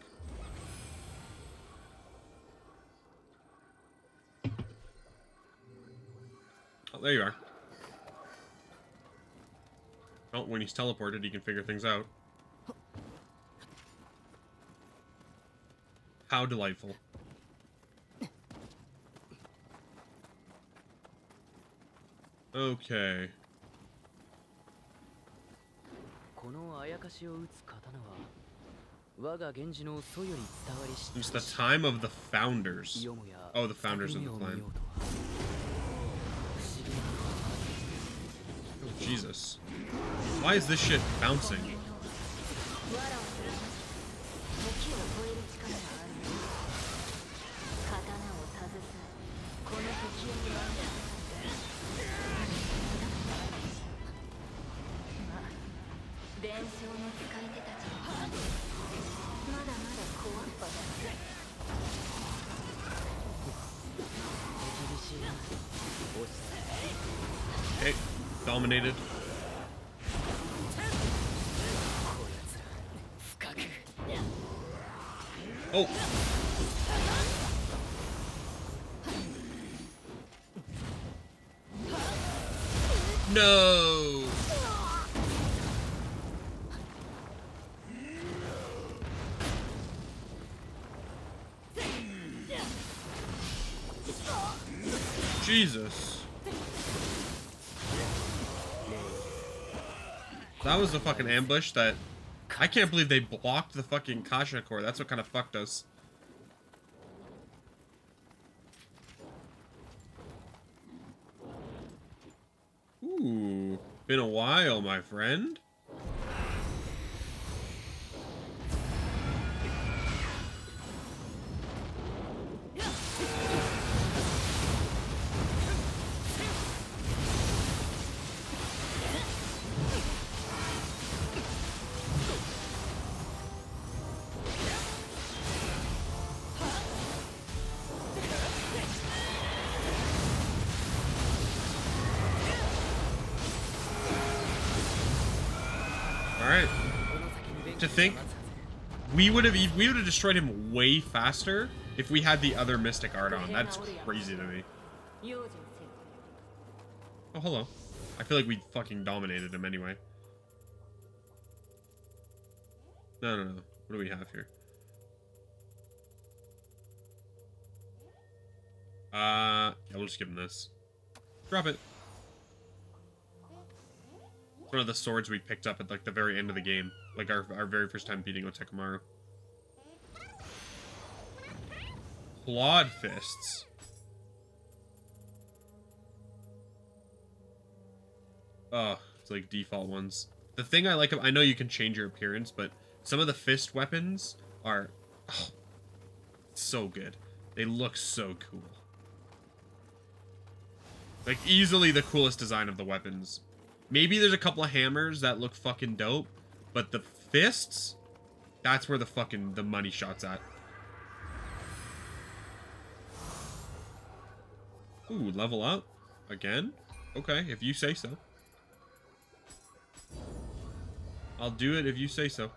Oh, there you are. Oh, when he's teleported, he can figure things out. How delightful. Okay. このあやかしを打つ刀は我が源氏の祖より伝わりし It's the time of the founders. よもや Oh, the founders of the 作 clan. 品を見ようとは不思議な Oh, Jesus. Why is this shit bouncing? Was a fucking ambush that I can't believe they blocked the fucking Kasha core. That's what kind of fucked us. Ooh, been a while, my friend. We would have we would have destroyed him way faster if we had the other mystic art on. That's crazy to me. Oh, hello. I feel like we fucking dominated him anyway. No, no, no. What do we have here? Uh, yeah, we'll just give him this. Drop it. One of the swords we picked up at like the very end of the game, like our our very first time beating Otakemaru. Clawed fists. Oh, it's like default ones. The thing I like, I know you can change your appearance, but some of the fist weapons are oh, so good. They look so cool. Like easily the coolest design of the weapons. Maybe there's a couple of hammers that look fucking dope, but the fists, that's where the fucking the money shots at. Ooh, level up again? Okay, if you say so. I'll do it if you say so.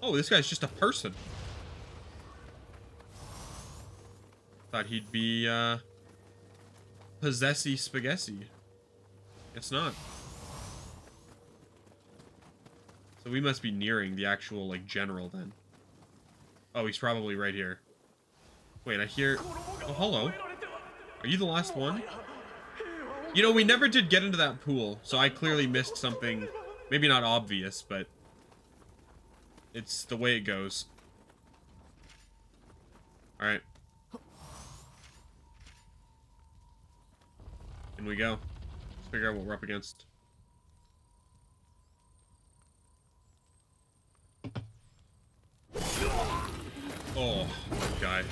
Oh, this guy's just a person. Thought he'd be, uh... Possessy spaghetti. Guess not. So we must be nearing the actual, like, general then. Oh, he's probably right here. Wait, I hear... Oh, hello. Are you the last one? You know, we never did get into that pool, so I clearly missed something. Maybe not obvious, but... It's the way it goes. Alright. In we go. Let's figure out what we're up against. Oh, guy.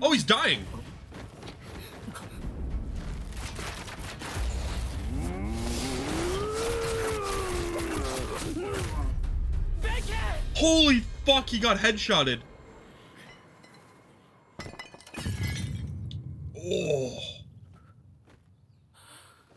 Oh, he's dying! Holy fuck, he got headshotted. Oh.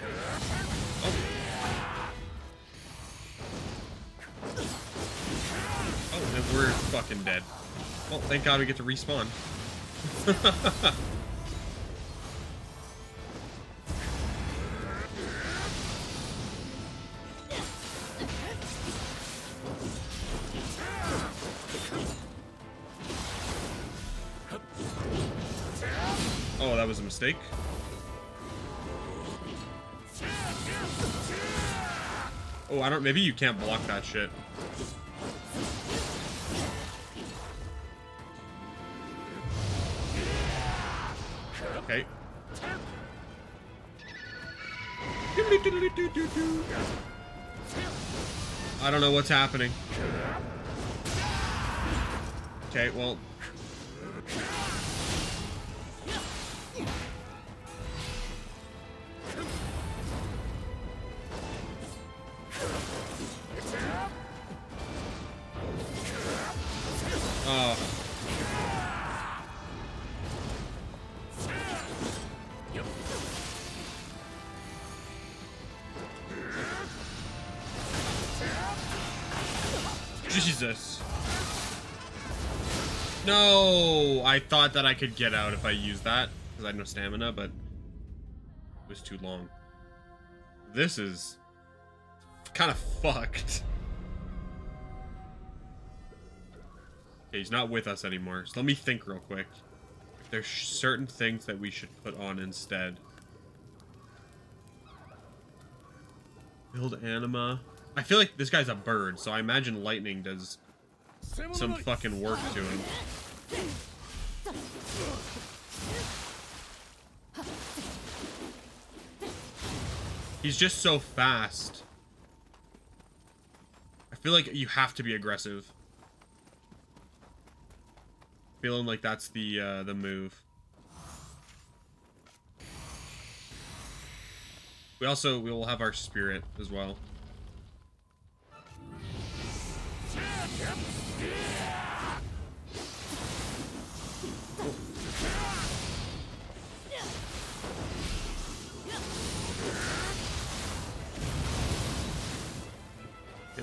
Oh. Oh, then we're fucking dead. Well, thank God we get to respawn. Oh, that was a mistake. Oh, I don't. Maybe you can't block that shit. Okay. I don't know what's happening. Okay, well. I thought that I could get out if I used that, because I had no stamina, but it was too long. This is kind of fucked. Okay, he's not with us anymore. So let me think real quick. There's certain things that we should put on instead. Build anima. I feel like this guy's a bird, so I imagine lightning does some fucking work to him. He's just so fast. I feel like you have to be aggressive. Feeling like that's the uh, the move. We also we will have our spirit as well.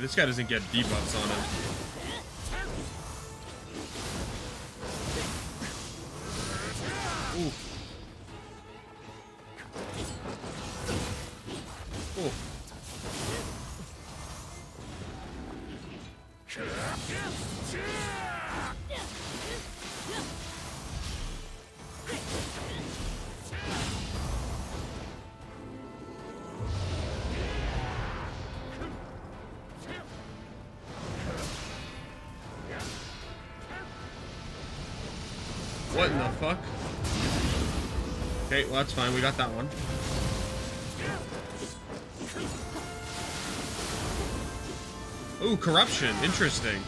This guy doesn't get debuffs on him. Ooh. What in the fuck? Okay, well that's fine. We got that one. Ooh, corruption. Interesting.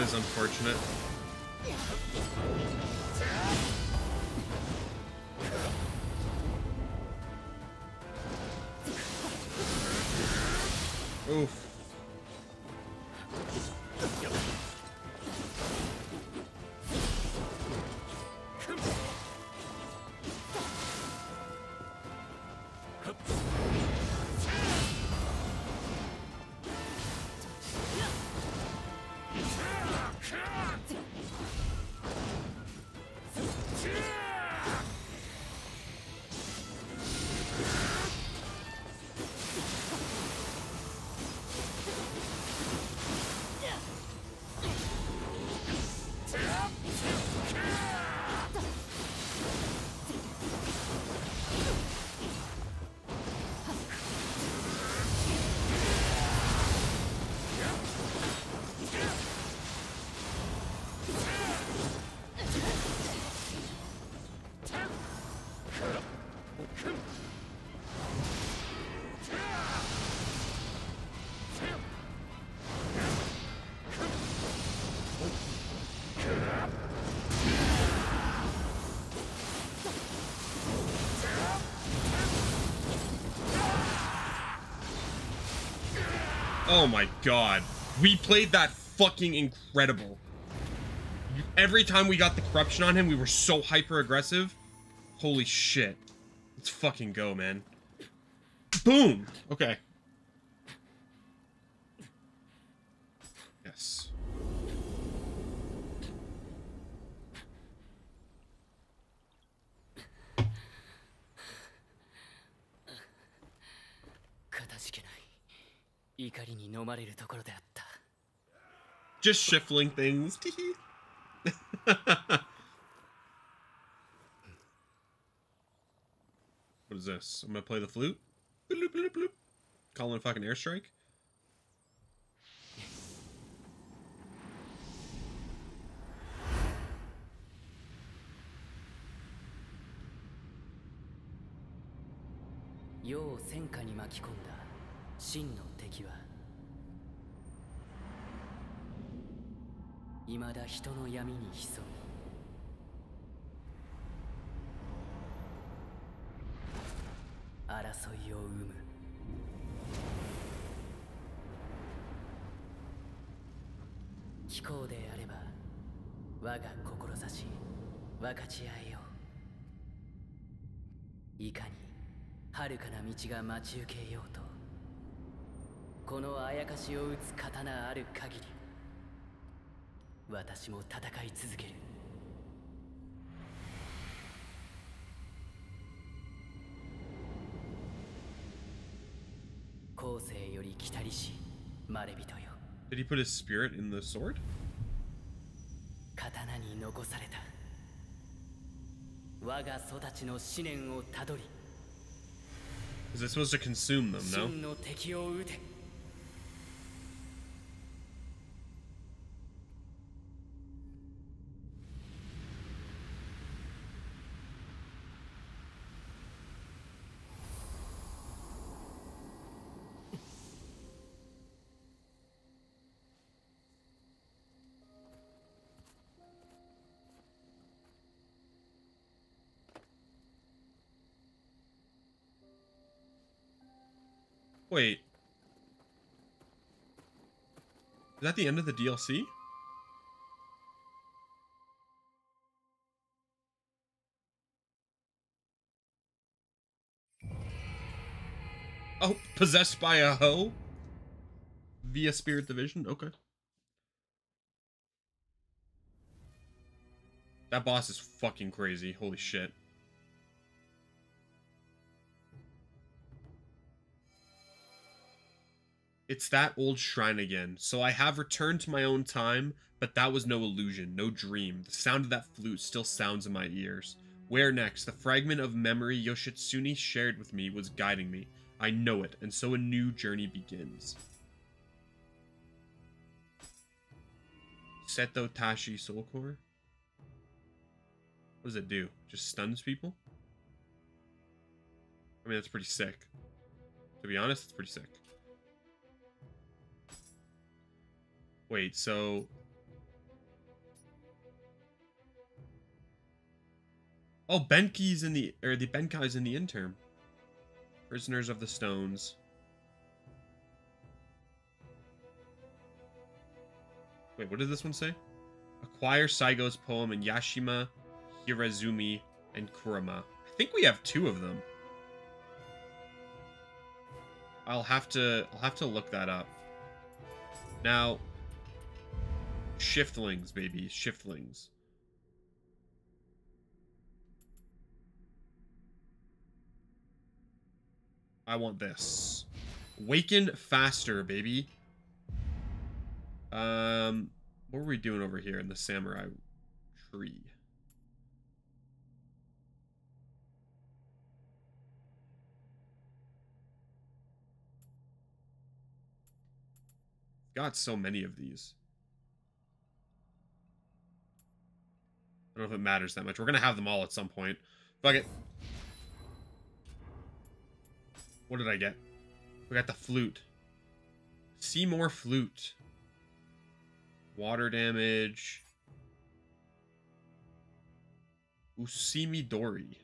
Is unfortunate. Oh my god. We played that fucking incredible. Every time we got the corruption on him, we were so hyper aggressive. Holy shit. Let's fucking go, man. Boom! Okay. Yes. 怒りに飲まれるところであった Just shuffling things. what is this? I'm gonna play the flute. Bloop, bloop, bloop. Calling a fucking airstrike. 世を戦火に巻き込んだ真の敵は未だ人の闇に潜み争いを生む。気候であれば我が志分かち合えよう。いかに遥かな道が待ち受けようと。このあやかしを打つ刀ある限り私も戦い続ける後世より来たりしまれびとよ Did he put his spirit in the sword? 刀に残された我が育ちの思念をたどり Is it supposed to consume them, no? 真の敵を撃て Wait. Is that the end of the DLC? Oh, possessed by a hoe? Via Spirit Division? Okay. That boss is fucking crazy. Holy shit. It's that old shrine again. So I have returned to my own time, but that was no illusion, no dream. The sound of that flute still sounds in my ears. Where next? The fragment of memory Yoshitsune shared with me was guiding me. I know it, and so a new journey begins. Seto Taisho Soul Core? What does it do? Just stuns people? I mean, that's pretty sick. To be honest, it's pretty sick. Wait, so Oh, Benkei's in the or the Benkei's in the interim. Prisoners of the Stones. Wait, what did this one say? Acquire Saigyo's poem in Yashima, Hiraizumi, and Kurama. I think we have two of them. I'll have to I'll have to look that up. Now Shiftlings, baby, shiftlings. I want this. Waken faster, baby. Um, what were we doing over here in the samurai tree? Got so many of these. Don't know if it matters that much. We're gonna have them all at some point. Fuck it. What did I get? We got the flute. Semiore flute. Water damage. Usumidori.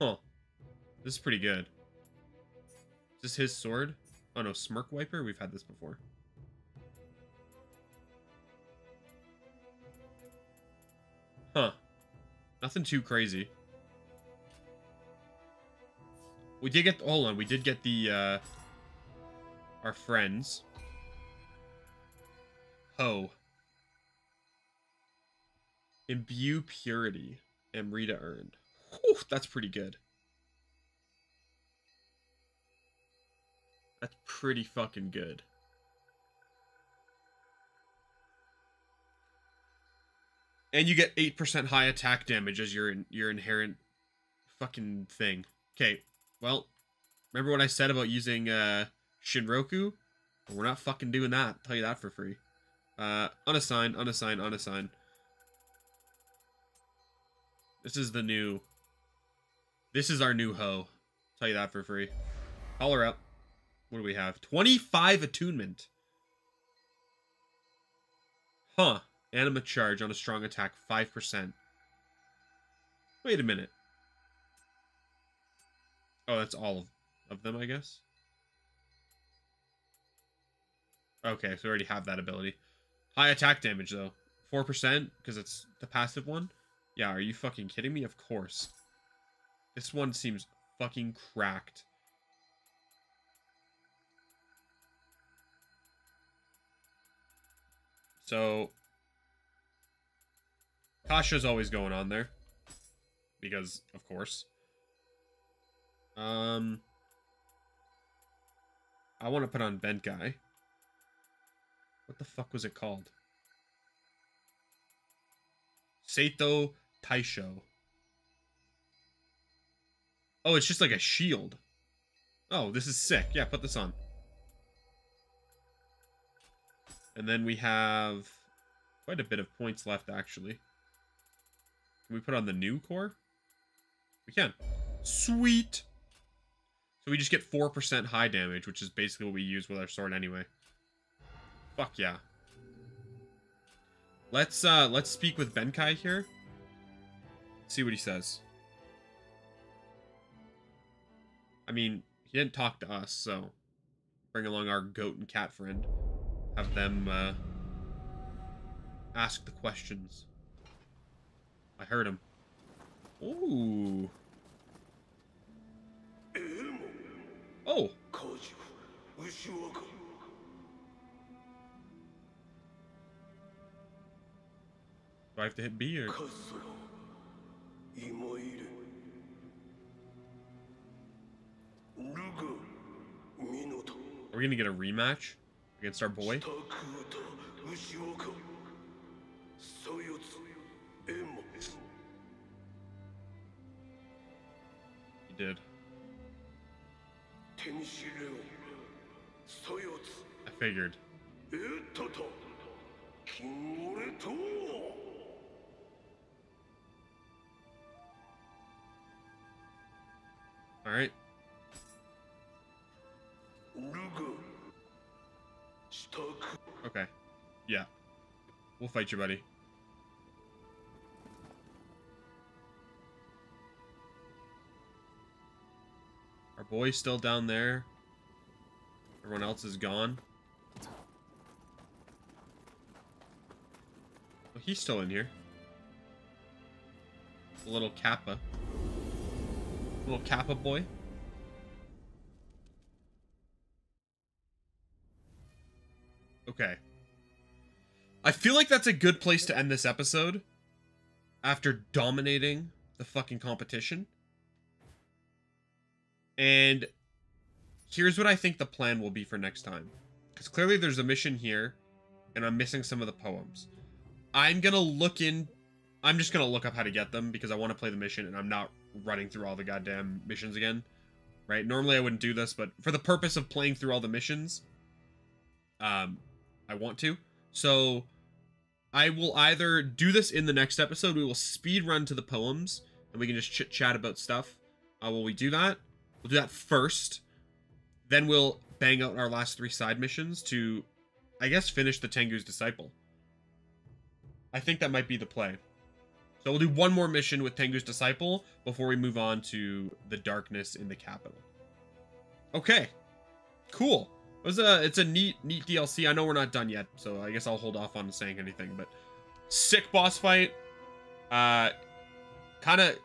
Huh. This is pretty good. Is this his sword? Oh no, Smirk Wiper? We've had this before. Huh. Nothing too crazy. We did get, hold on, we did get the, uh, our friends. Ho. Imbue Purity. Amrita earned. Whew, that's pretty good. That's pretty fucking good. And you get 8% high attack damage as your your inherent fucking thing. Okay, well, remember what I said about using uh, Shinroku? We're not fucking doing that. I'll tell you that for free. Uh, unassigned, unassigned, unassigned. This is the new... This is our new hoe. tell you that for free. Call her up. What do we have? 25 attunement. Huh. Anima charge on a strong attack, 5%. Wait a minute. Oh, that's all of, them, I guess. Okay, so we already have that ability. High attack damage, though. 4%, because it's the passive one? Yeah, are you fucking kidding me? Of course. This one seems fucking cracked. So, Tasha's always going on there. Because, of course. Um, I want to put on Bent Guy. What the fuck was it called? Seto Taisho. Oh, it's just like a shield. Oh, this is sick. Yeah, put this on. And then we have quite a bit of points left, actually. Can we put on the new core? We can. Sweet! So we just get 4% high damage, which is basically what we use with our sword anyway. Fuck yeah. Let's uh let's speak with Benkei here. See what he says. I mean, he didn't talk to us, so bring along our goat and cat friend. Have them uh ask the questions. I heard him. Ooh. Oh. Do I have to hit B or? Are we gonna get a rematch against our boy? He did. I figured. All right. Yeah. We'll fight you, buddy. Our boy's still down there. Everyone else is gone. Oh, he's still in here. A little Kappa. A Little Kappa boy. Okay. I feel like that's a good place to end this episode. After dominating the fucking competition. And here's what I think the plan will be for next time. Because clearly there's a mission here, and I'm missing some of the poems. I'm gonna look in. I'm just gonna look up how to get them because I want to play the mission, and I'm not running through all the goddamn missions again. Right? Normally I wouldn't do this, but for the purpose of playing through all the missions, um, I want to. So I will either do this in the next episode. We will speed run to the poems, and we can just chit chat about stuff. Uh, will we do that? We'll do that first. Then we'll bang out our last three side missions to, I guess, finish the Tengu's Disciple. I think that might be the play. So we'll do one more mission with Tengu's Disciple before we move on to the Darkness in the Capital. Okay, cool. It was a it's a neat neat DLC. I know we're not done yet, so I guess I'll hold off on saying anything. But sick boss fight. Uh, kind of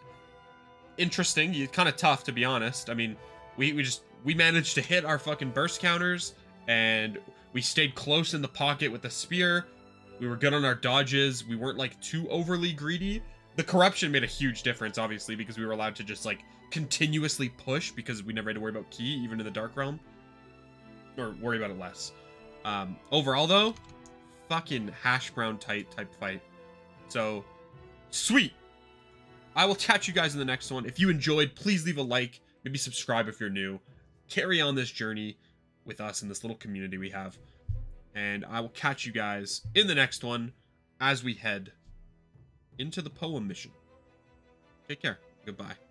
interesting. It's kind of tough to be honest. I mean, we we just we managed to hit our fucking burst counters, and we stayed close in the pocket with the spear. We were good on our dodges. We weren't like too overly greedy. The corruption made a huge difference, obviously, because we were allowed to just like continuously push because we never had to worry about Ki, even in the dark realm, or worry about it less. Um, overall, though, fucking hash brown tight type fight. So sweet. I will catch you guys in the next one. If you enjoyed, please leave a like, maybe subscribe if you're new. Carry on this journey with us in this little community we have. And I will catch you guys in the next one as we head into the poem mission. Take care. Goodbye.